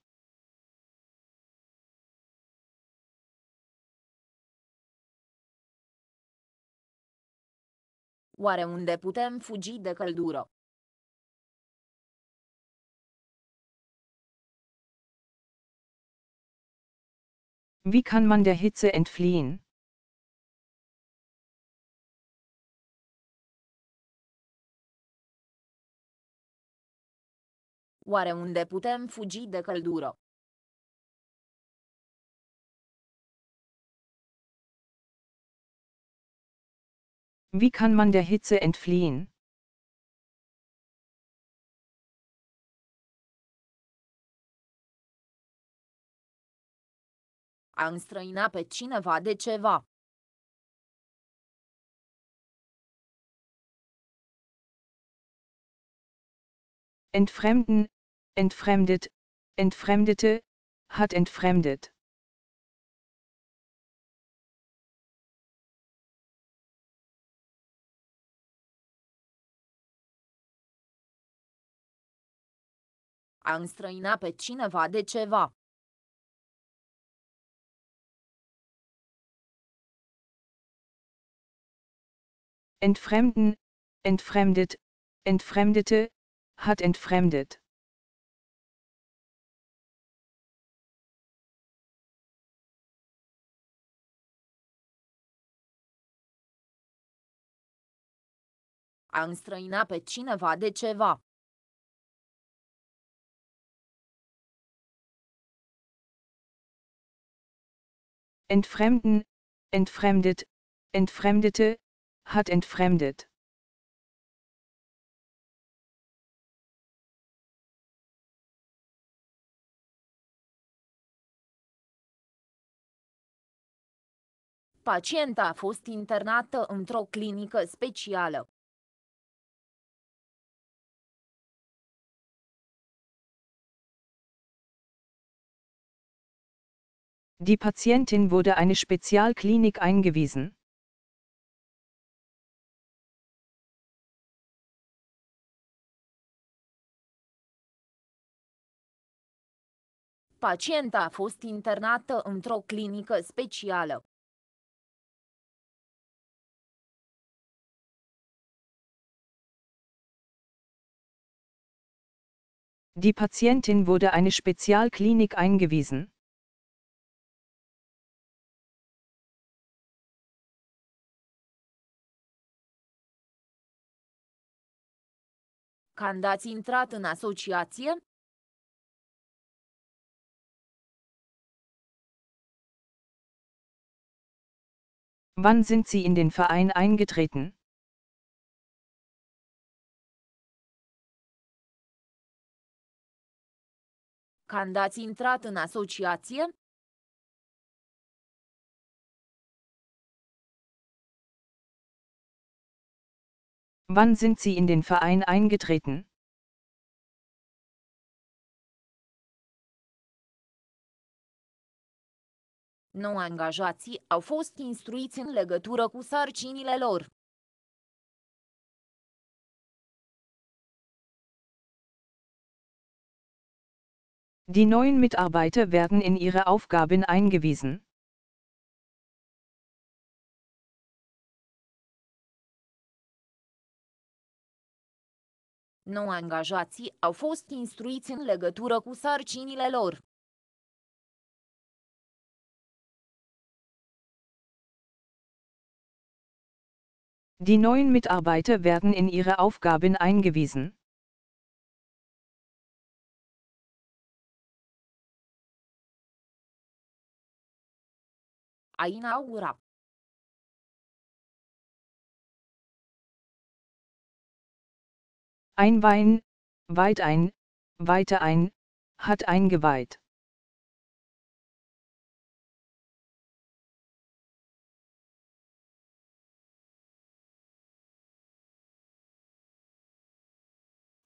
Oare unde putem fugi de căldură? Wie kann man der Hitze entfliehen? Oare unde putem fugi de căldură? Wie kann man der Hitze entfliehen? A înstrăina pe cineva de ceva. Entfremden, entfremdet, entfremdete, hat entfremdet. A înstrăina pe cineva de ceva. Entfremden, entfremdet, entfremdete, hat entfremdet. A înstrăina pe cineva de ceva. Entfremden, entfremdet, entfremdete, hat entfremdet. Pacienta a fost internată într-o clinică specială. Die Patientin wurde eine Spezialklinik eingewiesen. Pacienta a fost internată într-o clinică specială. Die Patientin wurde eine Spezialklinik eingewiesen. Când ați intrat în asociație? Wann sind Sie in den Verein eingetreten? Când ați intrat în asociație? Wann sind Sie in den Verein eingetreten? Nou angajații au fost instruiți în legătură cu sarcinile lor. Die neuen Mitarbeiter werden in ihre Aufgaben eingewiesen. Nou angajații au fost instruiți în legătură cu sarcinile lor. Die neuen Mitarbeiter werden in ihre Aufgaben eingewiesen. A inaugura. Einweihen, weit ein, weiter ein, hat eingeweiht.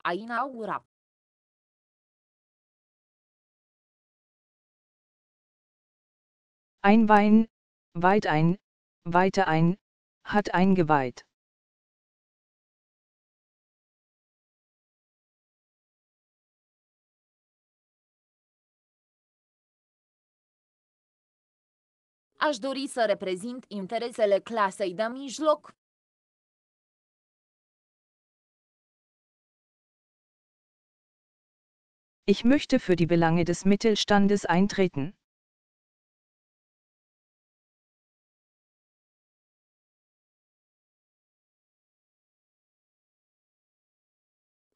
A inaugura. Einweihen, weit ein, weiter ein, hat eingeweiht. Aș dori să reprezint interesele clasei de mijloc. Ich möchte für die Belange des Mittelstandes eintreten.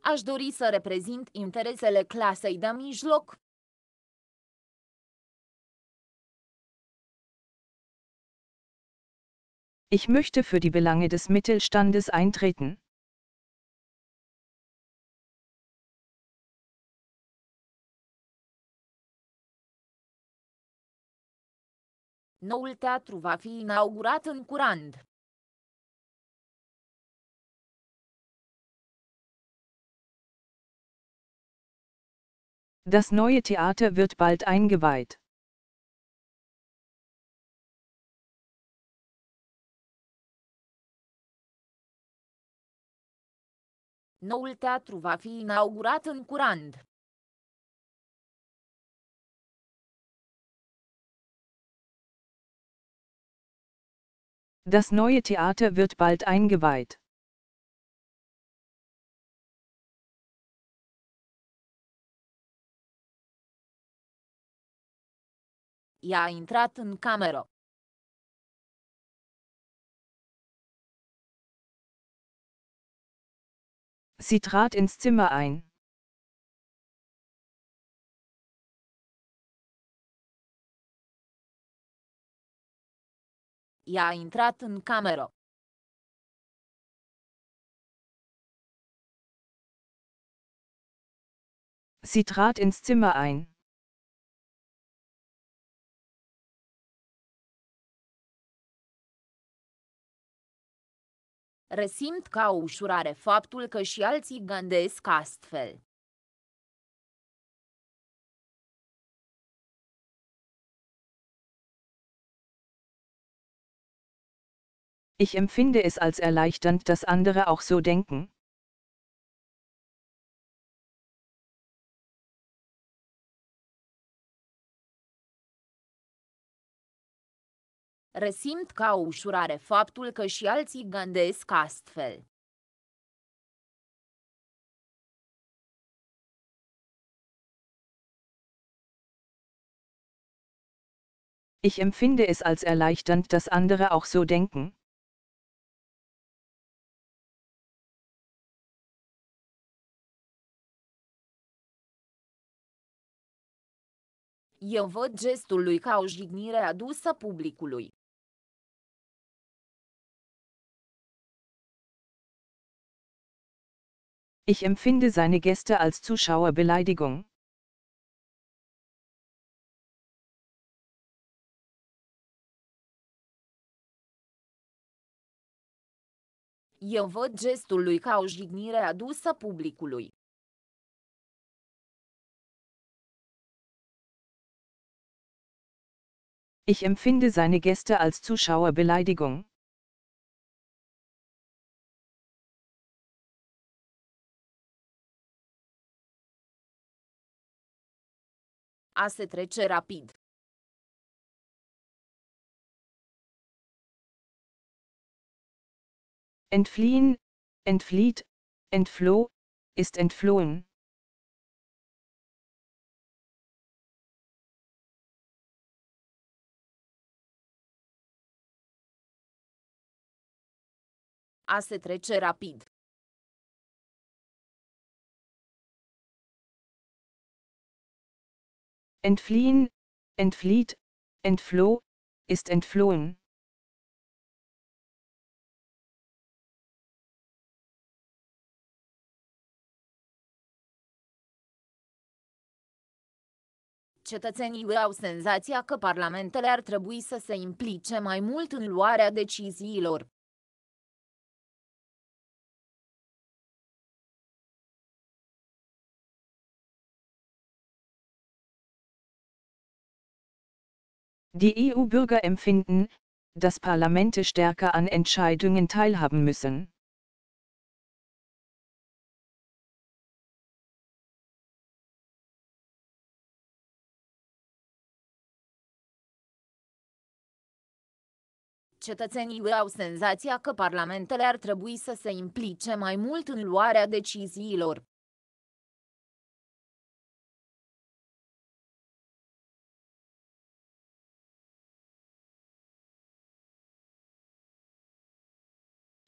Aș dori să reprezint interesele clasei de mijloc. Ich möchte für die Belange des Mittelstandes eintreten. Noul teatru va fi inaugurat în curând. Das neue Theater wird bald eingeweiht. Noul teatru va fi inaugurat în curând. Das neue Theater wird bald eingeweiht. Ea a intrat în cameră. Sie trat ins Zimmer ein. Ea a intrat în cameră. Sie trat ins Zimmer ein. Resimt ca o ușurare faptul că și alții gândesc astfel. Ich empfinde es als erleichternd, dass andere auch so denken. Resimt ca o ușurare faptul că și alții gândesc astfel. Ich empfinde es als erleichternd, dass andere auch so denken. Eu văd gestul lui ca o jignire adusă publicului. Ich empfinde seine Gäste als Zuschauerbeleidigung. Eu văd gestul lui ca o jignire adusă publicului. Ich empfinde seine Gäste als Zuschauerbeleidigung. A se trece rapid. Entfliehen, entflieht, entfloh, ist entflohen. A se trece rapid. Entfliehen, entflieht, entfloh, ist entflohen. Cetățenii au senzația că parlamentele ar trebui să se implice mai mult în luarea deciziilor. Die EU-Bürger empfinden, dass Parlamente stärker an Entscheidungen teilhaben müssen. Cetățenii au senzația că parlamentele ar trebui să se implice mai mult în luarea deciziilor.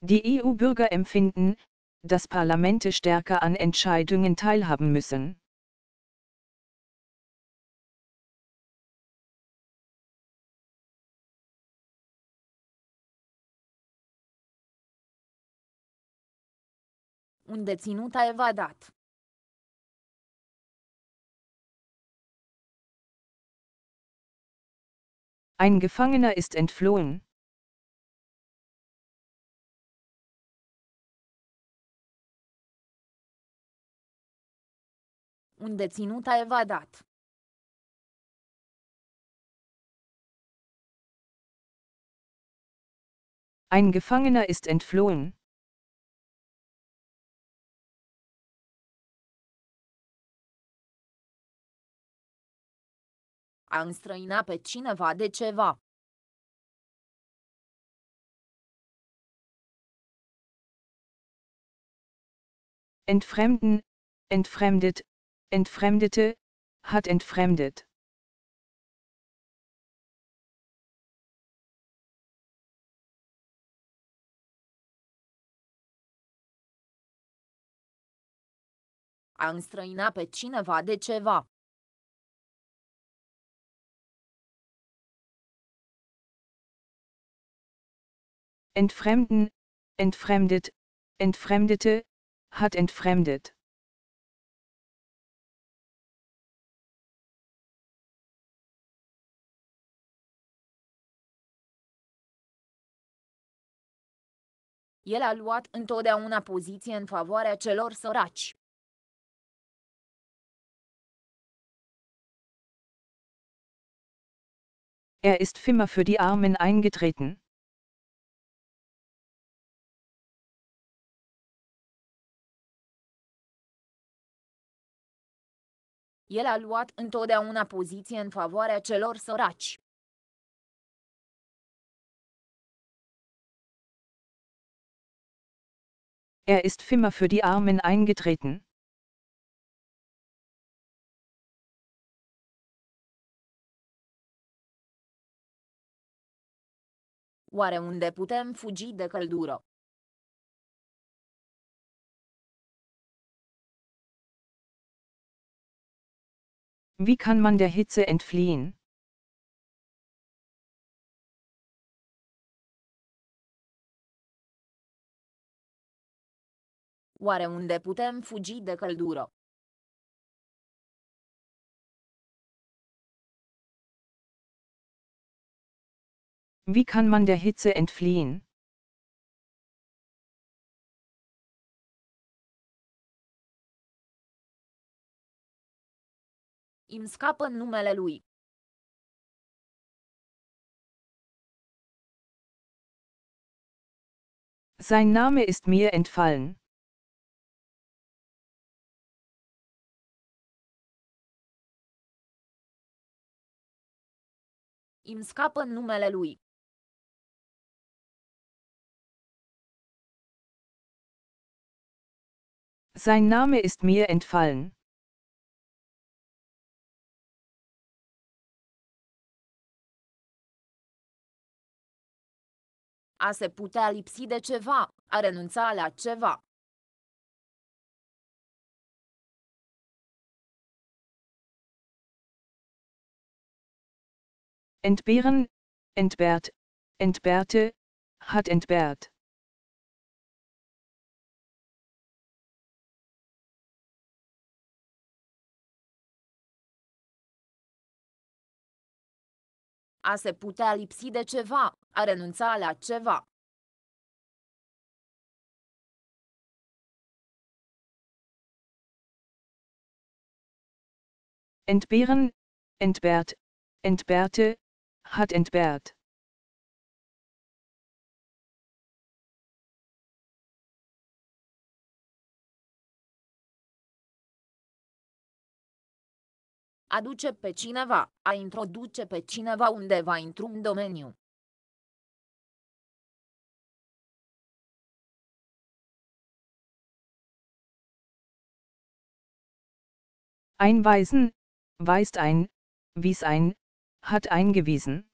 Die EU-Bürger empfinden, dass Parlamente stärker an Entscheidungen teilhaben müssen. Un deținut a evadat. Ein Gefangener ist entflohen. Un deținut a evadat. Ein Gefangener ist entflohen. A înstrăina pe cineva de ceva. Entfremden, entfremdet, entfremdete, hat entfremdet. A înstrăina pe cineva de ceva. Entfremden, entfremdet, entfremdete, hat entfremdet. El a luat întotdeauna poziție în favoarea celor săraci. Er ist immer für die Armen eingetreten. El a luat întotdeauna poziție în favoarea celor săraci. Er ist immer für die Armen eingetreten. Oare unde putem fugi de căldură? Wie kann man der Hitze entfliehen? Oare unde putem fugi de căldură? Wie kann man der Hitze entfliehen? Îmi scapă numele lui. Sein Name ist mir entfallen. Îmi scapă numele lui. Sein Name ist mir entfallen. A se putea lipsi de ceva, a renunța la ceva. Entbehren, entbehrt, entbehrte, hat entbehrt. A se putea lipsi de ceva, a renunța la ceva. Entbehren, entbehrt, entbehrte, hat entbehrt. Aduce pe cineva, a introduce pe cineva undeva într-un domeniu. Einweisen, weist ein, wies ein, hat eingewiesen.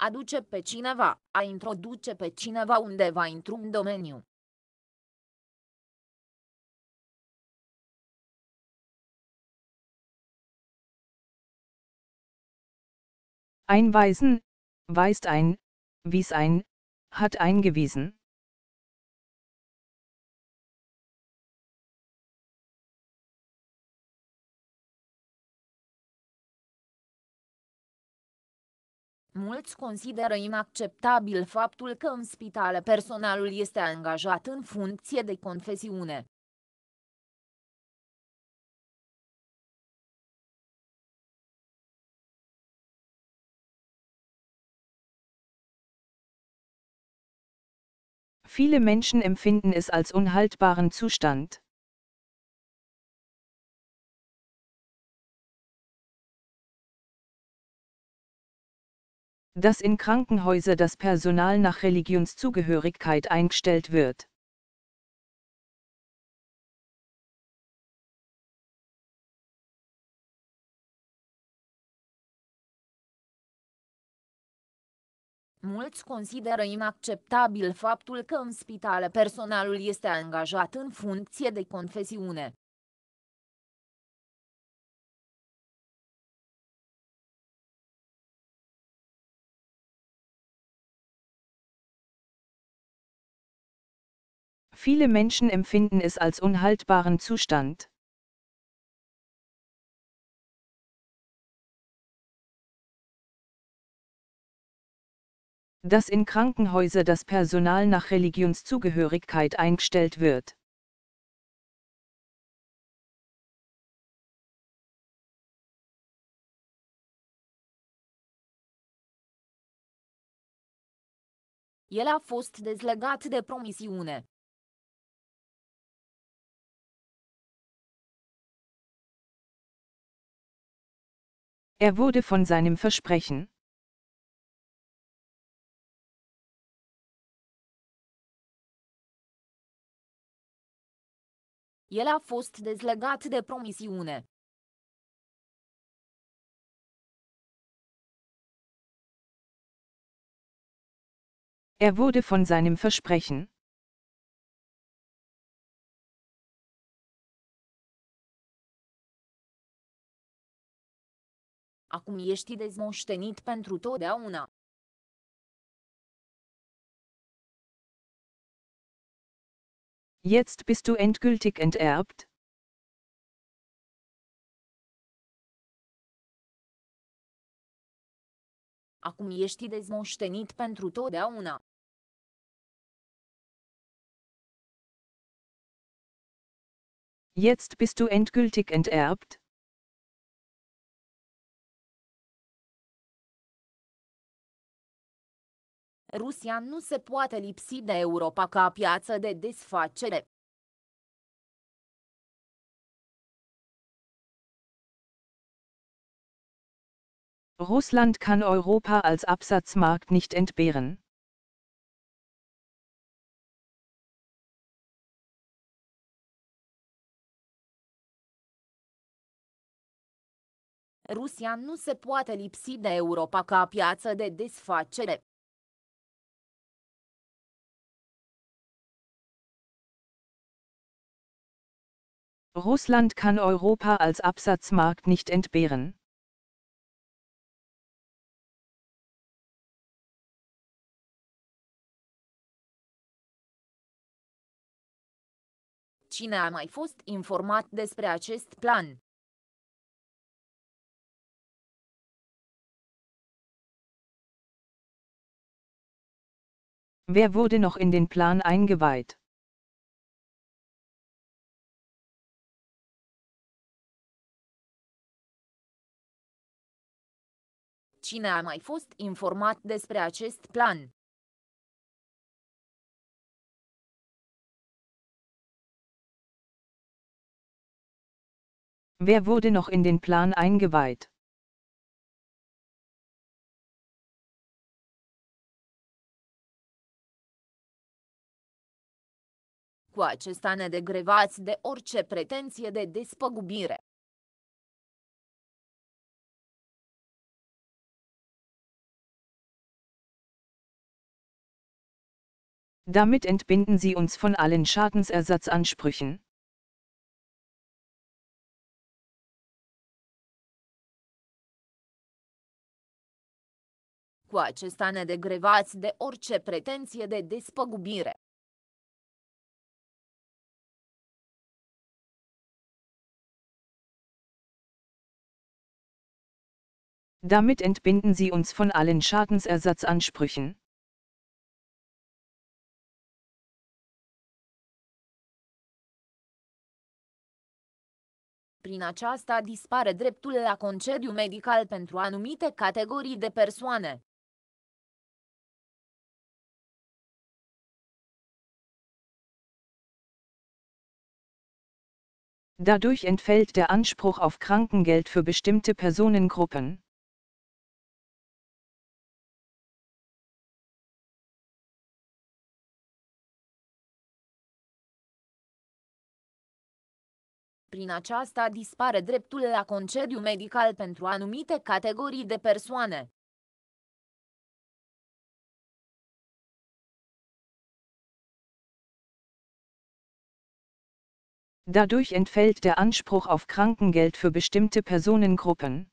Aduce pe cineva, a introduce pe cineva undeva într-un domeniu. Einweisen, weist ein, wies ein, hat eingewiesen. Mulți consideră inacceptabil faptul că în spitale personalul este angajat în funcție de confesiune. Viele Menschen empfinden es als unhaltbaren Zustand. dass in Krankenhäuser das Personal nach Religionszugehörigkeit eingestellt wird. Mulți consideră inacceptabil faptul că în spitale personalul este angajat în funcție de confesiune. Viele Menschen empfinden es als unhaltbaren Zustand. Dass in Krankenhäuser das Personal nach Religionszugehörigkeit eingestellt wird. El a fost dezlegat de promisiune. Er wurde von seinem Versprechen. El a fost dezlegat de promisiune. Er wurde von seinem Versprechen. Acum ești dezmoștenit pentru totdeauna. Jetzt bist du endgültig enterbt. Acum ești dezmoștenit pentru totdeauna. Jetzt bist du endgültig enterbt. Rusia nu se poate lipsi de Europa ca piață de desfacere. Russland kann Europa als Absatzmarkt nicht entbehren. Rusia nu se poate lipsi de Europa ca piață de desfacere. Russland kann Europa als Absatzmarkt nicht entbehren. Cine a mai fost informat despre acest plan? Wer wurde noch in den Plan eingeweiht? Cine a mai fost informat despre acest plan? Wer wurde noch in den Plan eingeweiht? Cu acesta ne degrevați de orice pretenție de despăgubire. Damit entbinden Sie uns von allen Schadensersatzansprüchen. Cu acesta ne degrevați de orice pretenție de despăgubire. Damit entbinden Sie uns von allen Schadensersatzansprüchen. Prin aceasta dispare dreptul la concediu medical pentru anumite categorii de persoane. Dadurch entfällt der Anspruch auf Krankengeld für bestimmte Personengruppen. Prin aceasta dispare dreptul la concediu medical pentru anumite categorii de persoane. Dadurch entfällt der Anspruch auf Krankengeld für bestimmte Personengruppen.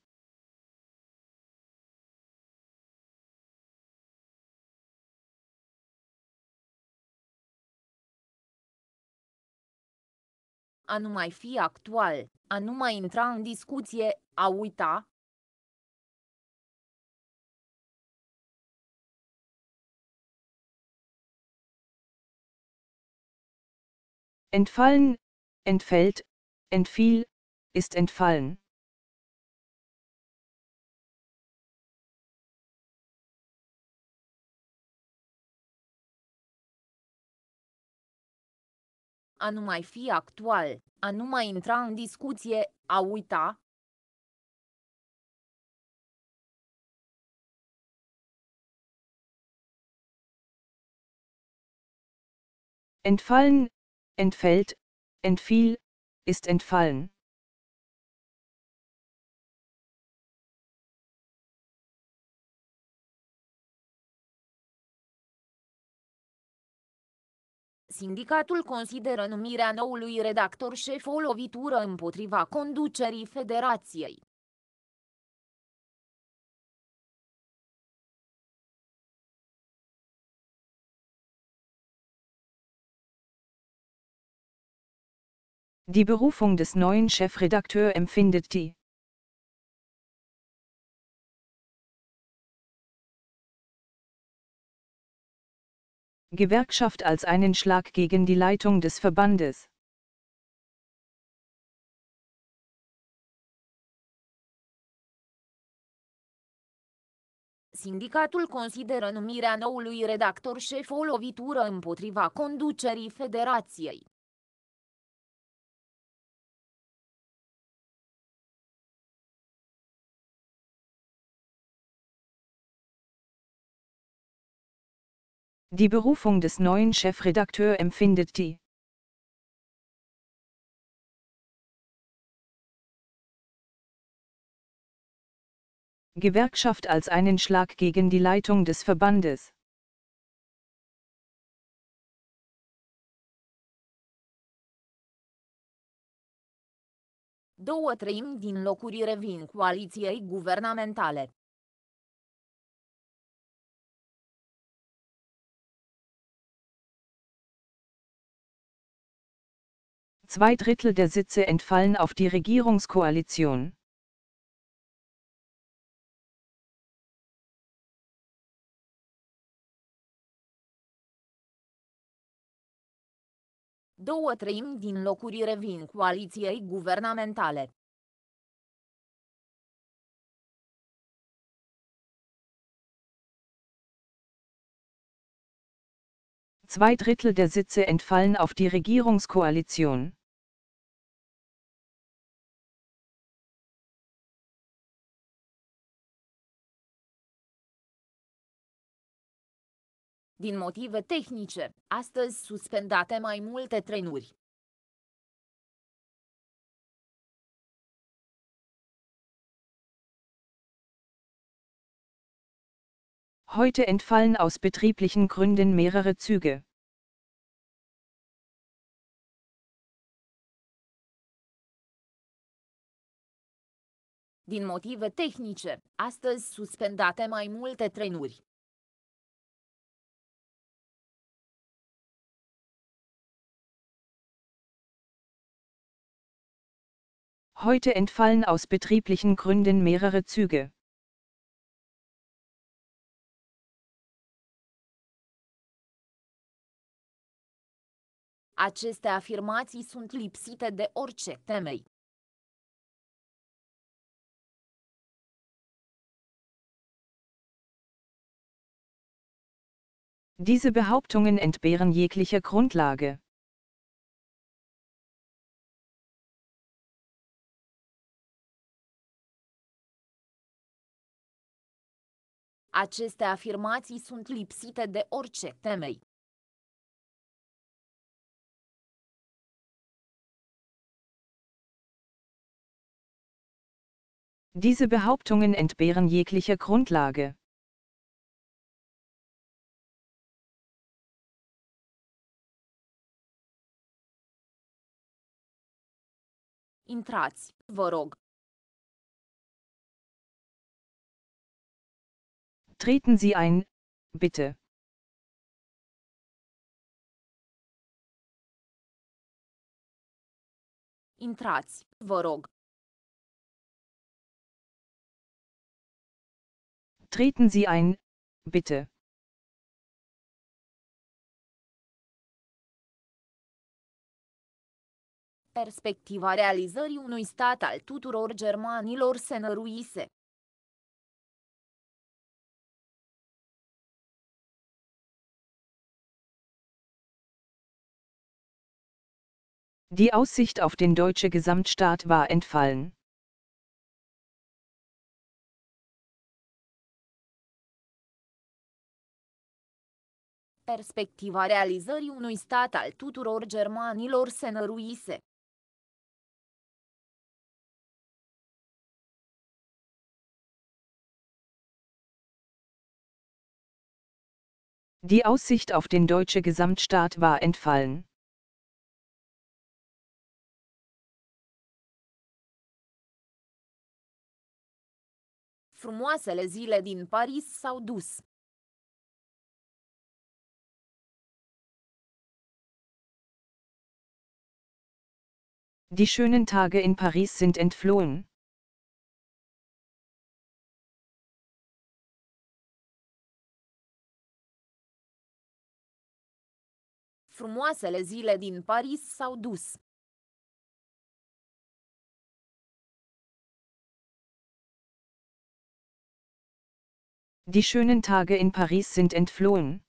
a nu mai fi actual, a nu mai intra în discuție, a uita, entfallen, entfällt, entfiel, ist entfallen. A nu mai fi actual, a nu mai intra în discuție, a uita, Entfallen, entfällt, entfiel, ist entfallen. Sindicatul consideră numirea noului redactor șef o lovitură împotriva conducerii federației. Die Berufung des neuen Chefredakteur empfindet die Gewerkschaft als einen Schlag gegen die Leitung des Verbandes. Sindicatul consideră numirea noului redactor șef o lovitură împotriva conducerii federației. Die Berufung des neuen Chefredakteur empfindet die Gewerkschaft als einen Schlag gegen die Leitung des Verbandes. Două treimi din locuri revin coaliției guvernamentale. Zwei Drittel der Sitze entfallen auf die Regierungskoalition. Două treimi din locuri revin coaliției guvernamentale. Zwei Drittel der Sitze entfallen auf die Regierungskoalition. Din motive tehnice, astăzi suspendate mai multe trenuri. Heute entfallen aus betrieblichen Gründen mehrere Züge. Din motive tehnice, astăzi suspendate mai multe trenuri. Heute entfallen aus betrieblichen Gründen mehrere Züge. Aceste afirmații sunt lipsite de orice temei. Diese Behauptungen entbehren jeglicher Grundlage. Aceste afirmații sunt lipsite de orice temei. Diese Behauptungen entbehren jeglicher Grundlage. Intrați, vă rog. Treten Sie ein, bitte. Intrați, vă rog. Treten Sie ein, bitte. Perspectiva realizării unui stat al tuturor germanilor se năruise. Die Aussicht auf den deutsche Gesamtstaat war entfallen. Perspectiva realizării unui stat al tuturor germanilor se năruise. Die Aussicht auf den deutsche Gesamtstaat war entfallen. Frumoasele zile din Paris s-au dus. Die schönen Tage in Paris sind entflohen. Frumoasele zile din Paris s-au dus. Die schönen Tage in Paris sind entflohen.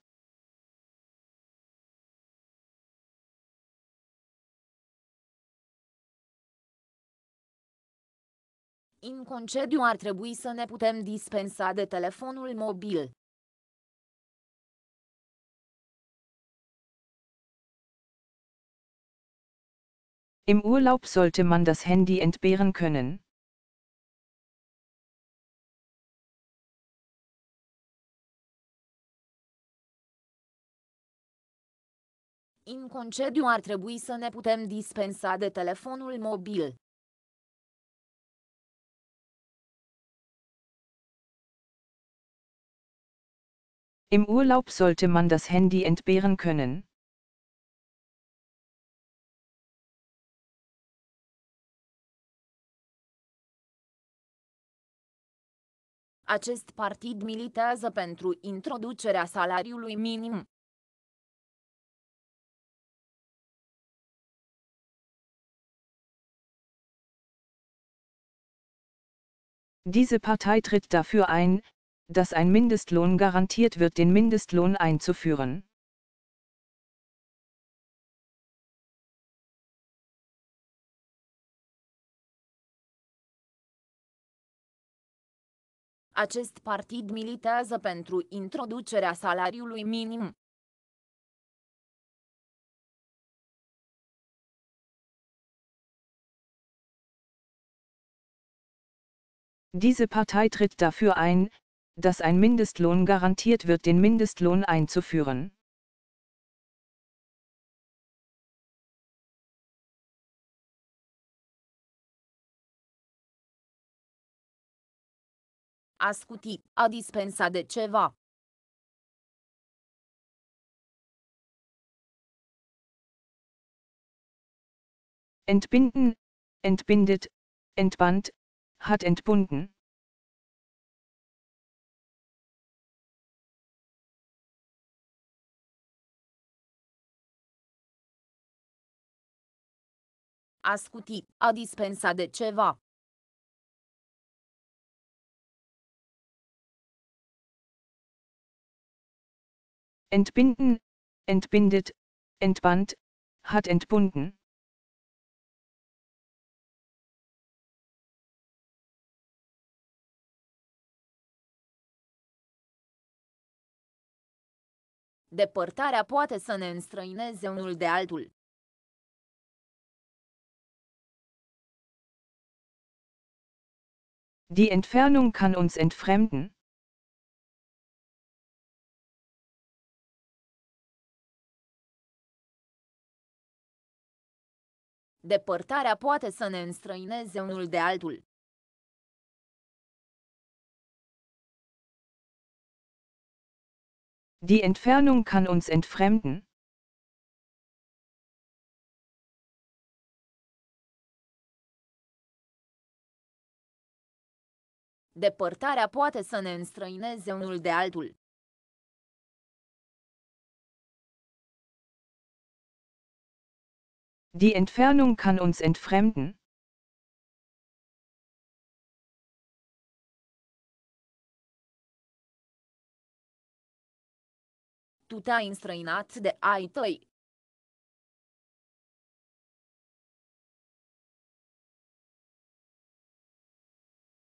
În concediu ar trebui să ne putem dispensa de telefonul mobil. Im Urlaub sollte man das Handy entbehren können. Concediu ar trebui să ne putem dispensa de telefonul mobil. Im Urlaub sollte man das Handy entbehren können. Acest partid militează pentru introducerea salariului minim. Diese Partei tritt dafür ein, dass ein Mindestlohn garantiert wird, den Mindestlohn einzuführen. Acest partid militează pentru introducerea salariului minim. Diese Partei tritt dafür ein, dass ein Mindestlohn garantiert wird, den Mindestlohn einzuführen. A scuti, a dispensa de ceva. Entbinden, entbindet, entband, hat entbunden. A scuti, a dispensa de ceva. Entbinden, entbindet, entband, hat entbunden. Depărtarea poate să ne înstrăineze unul de altul. Die Entfernung kann uns entfremden. Depărtarea poate să ne înstrăineze unul de altul. Die Entfernung kann uns entfremden. Depărtarea poate să ne înstrăineze unul de altul. Die Entfernung kann uns entfremden. Tu te-ai înstrăinat de ai tăi.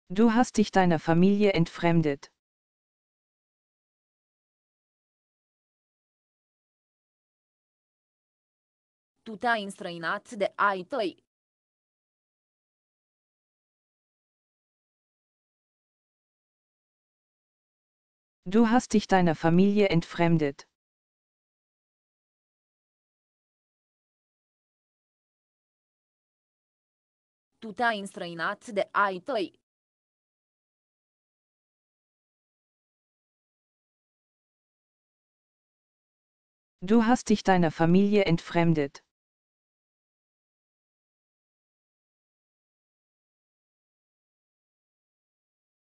Du hast dich deiner Familie entfremdet. Tu te-ai înstrăinat de ai tăi. Du hast dich deiner Familie entfremdet. Tu te-ai înstrăinat de ai tăi. Du hast dich deiner Familie entfremdet.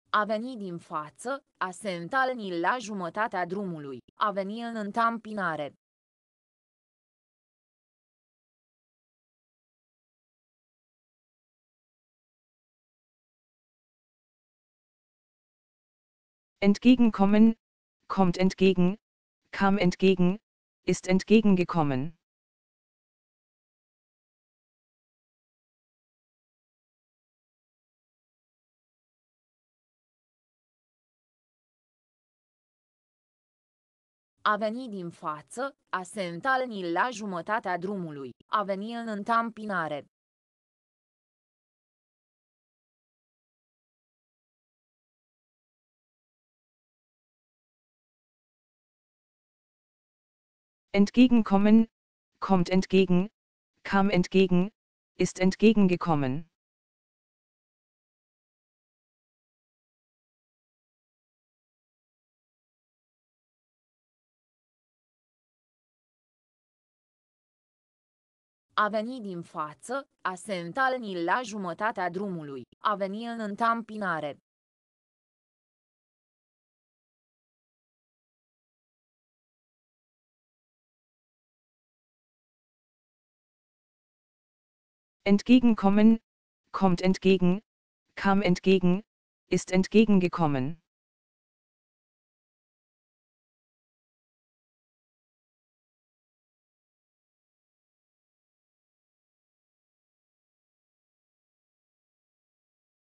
A veni din față, a se întalni la jumătatea drumului, a veni în întâmpinare. Entgegenkommen, kommt entgegen, kam entgegen, ist entgegengekommen. A veni din față, a se întalni la jumătatea drumului, a veni în întâmpinare. Entgegenkommen, kommt entgegen, kam entgegen, ist entgegengekommen. A veni din față, a se întalni la jumătatea drumului, a veni în întâmpinare. Entgegenkommen, kommt entgegen, kam entgegen, ist entgegengekommen.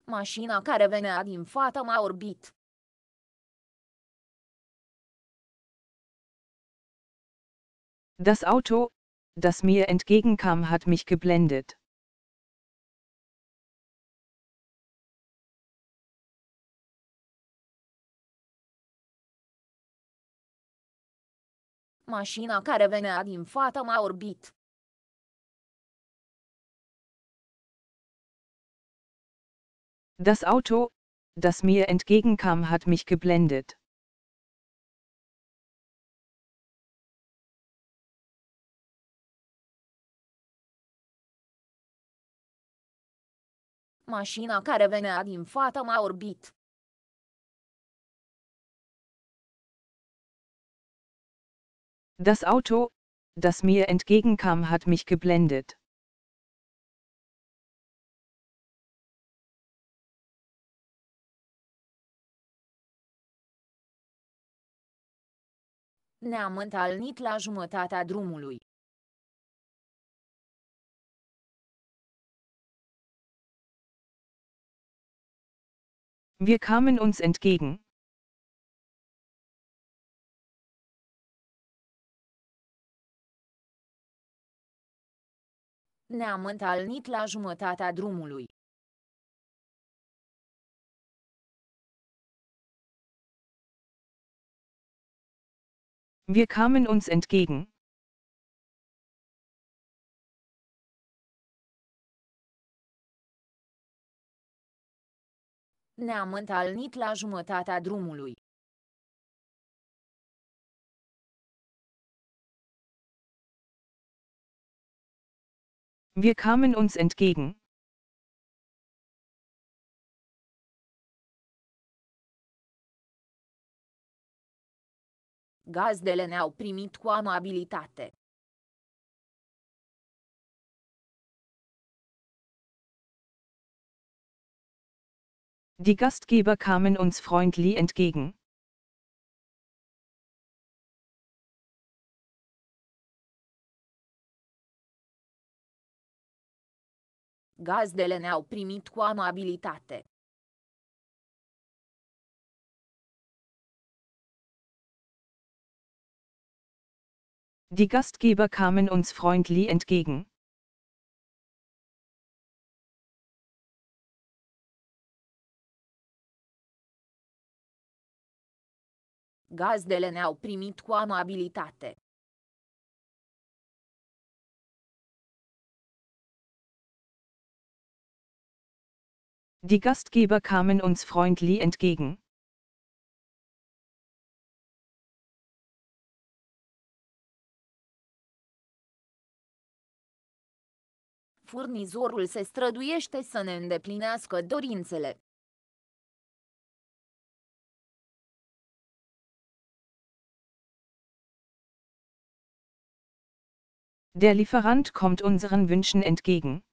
Mașina care venea din față m-a orbit. Das Auto, das mir entgegenkam, hat mich geblendet. Mașina care venea din față m-a orbit. Das Auto, das mir entgegenkam, hat mich geblendet. Mașina care venea din față m-a orbit. Das Auto, das mir entgegenkam, hat mich geblendet. Ne-am întâlnit la jumătatea drumului. Wir kamen uns entgegen. Ne-am întâlnit la jumătatea drumului. Wir kamen uns entgegen. Ne-am întâlnit la jumătatea drumului. Wir kamen uns entgegen. Gazdele ne-au primit cu amabilitate. Die Gastgeber kamen uns freundlich entgegen. Gazdele ne-au primit cu amabilitate. Die Gastgeber kamen uns freundlich entgegen. Gazdele ne-au primit cu amabilitate. Die Gastgeber kamen uns freundlich entgegen. Furnizorul se străduiește să ne îndeplinească dorințele. Der Lieferant kommt unseren Wünschen entgegen.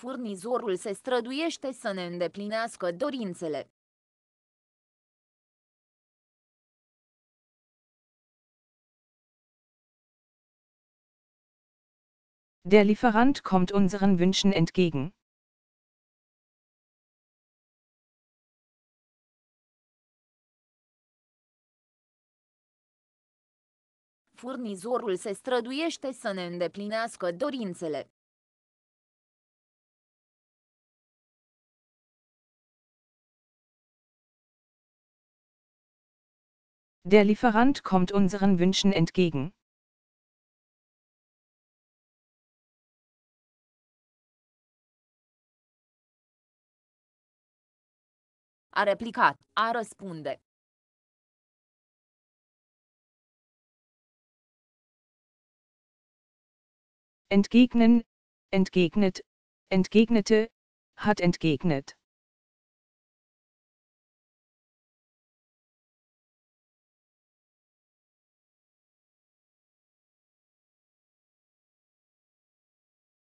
Furnizorul se străduiește să ne îndeplinească dorințele. Der Lieferant kommt unseren Wünschen entgegen. Furnizorul se străduiește să ne îndeplinească dorințele. Der Lieferant kommt unseren Wünschen entgegen. A replicat, a răspunde. Entgegnen, entgegnet, entgegnete, hat entgegnet.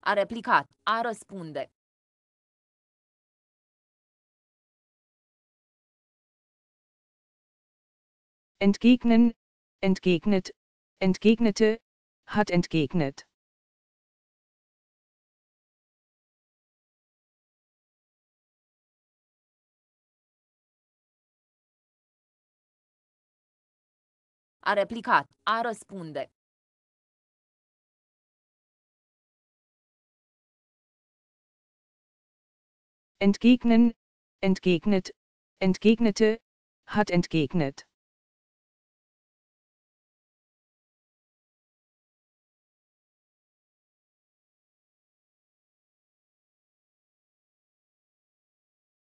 A replicat, a răspunde. Entgegnen, entgegnet, entgegnete, hat entgegnet. A replicat, a răspunde. Entgegnen, entgegnet, entgegnete, hat entgegnet.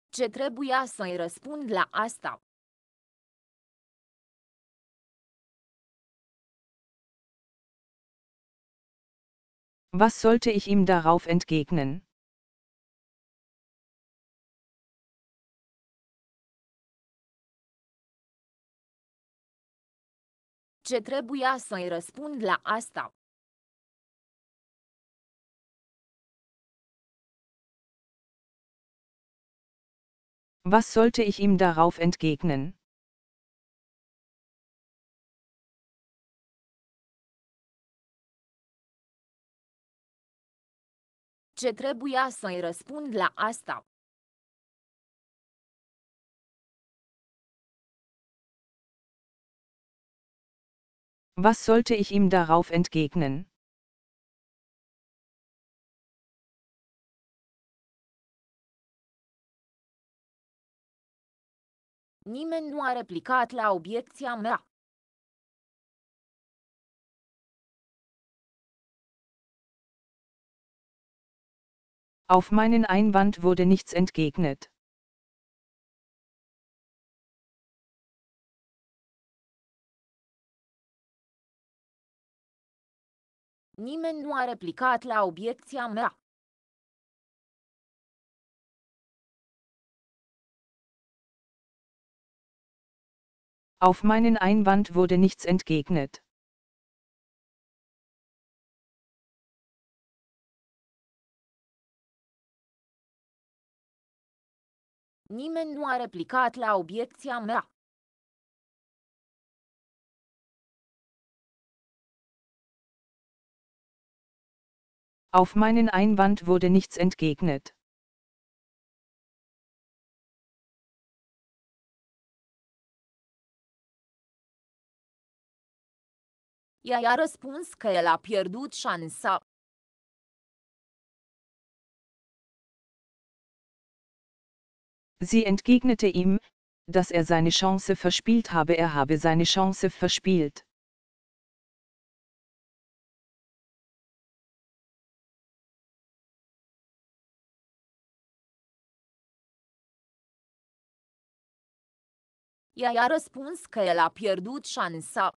Ce trebuia să-i răspund la asta? Was sollte ich ihm darauf entgegnen? Ce trebuia să-i răspund la asta? Was sollte ich ihm darauf entgegnen? Ce trebuia să-i răspund la asta? Was sollte ich ihm darauf entgegnen? Nimeni nu a replicat la obiecția mea. Auf meinen Einwand wurde nichts entgegnet. Nimeni nu a replicat la obiecția mea. Auf meinen Einwand wurde nichts entgegnet. Nimeni nu a replicat la obiecția mea. Auf meinen Einwand wurde nichts entgegnet. Ea i-a răspuns că el a pierdut șansa. Sie entgegnete ihm, dass er seine Chance verspielt habe, er habe seine Chance verspielt. Ea i-a răspuns că el a pierdut șansa.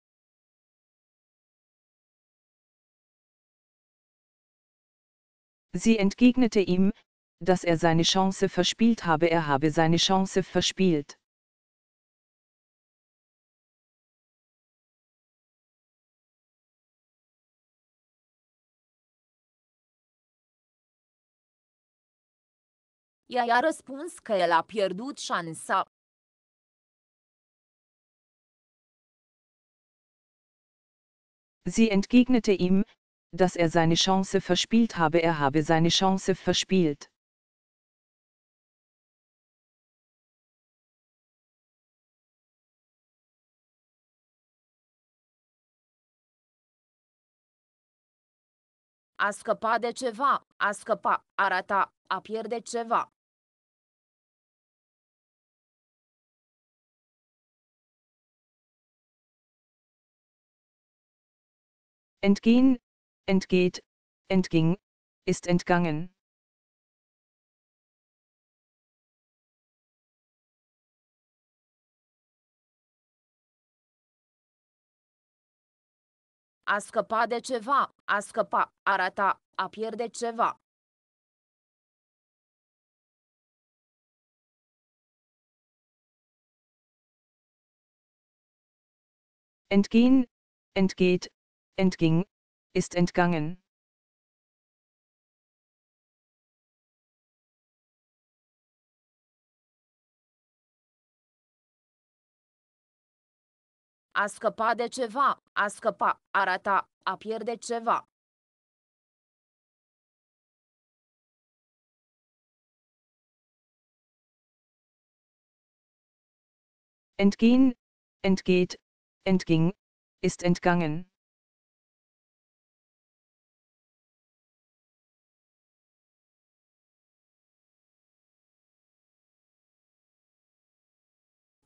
Sie entgegnete ihm, dass er seine Chance verspielt habe, er habe seine Chance verspielt. Ea i-a răspuns că el a pierdut șansa. Sie entgegnete ihm, dass er seine Chance verspielt habe, er habe seine Chance verspielt. A scăpa de ceva, a scăpa, arata, a pierde ceva. Entgehen, entgeht, entging, ist entgangen. A scăpa de ceva, a scăpa, arata, a pierde ceva. Entgehen, entgeht, entging, ist entgangen. A scăpa de ceva, a scăpa, arata, a pierde ceva. Entgehen, entgeht, entging, ist entgangen.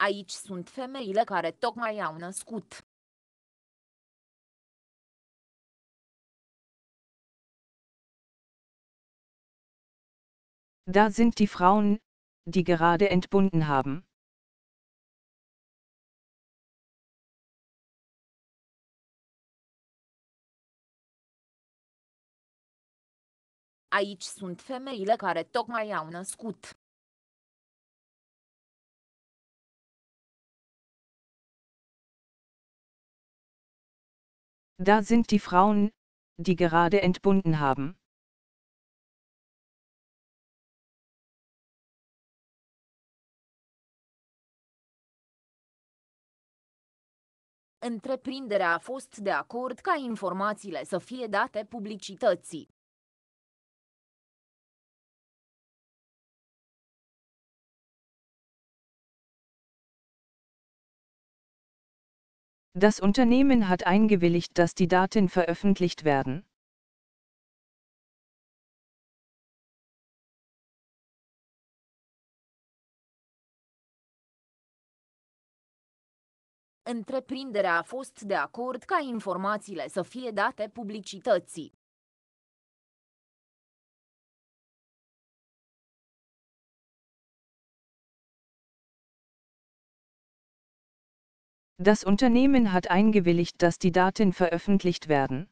Aici sunt femeile care tocmai au născut. Da sind die Frauen, die gerade entbunden haben. Aici sunt femeile care tocmai au născut. Da sind die Frauen, die gerade entbunden haben. Întreprinderea a fost de acord ca informațiile să fie date publicității. Das Unternehmen hat eingewilligt, dass die Daten veröffentlicht werden. Întreprinderea a fost de acord ca informațiile să fie date publicității. Das Unternehmen hat eingewilligt, dass die Daten veröffentlicht werden.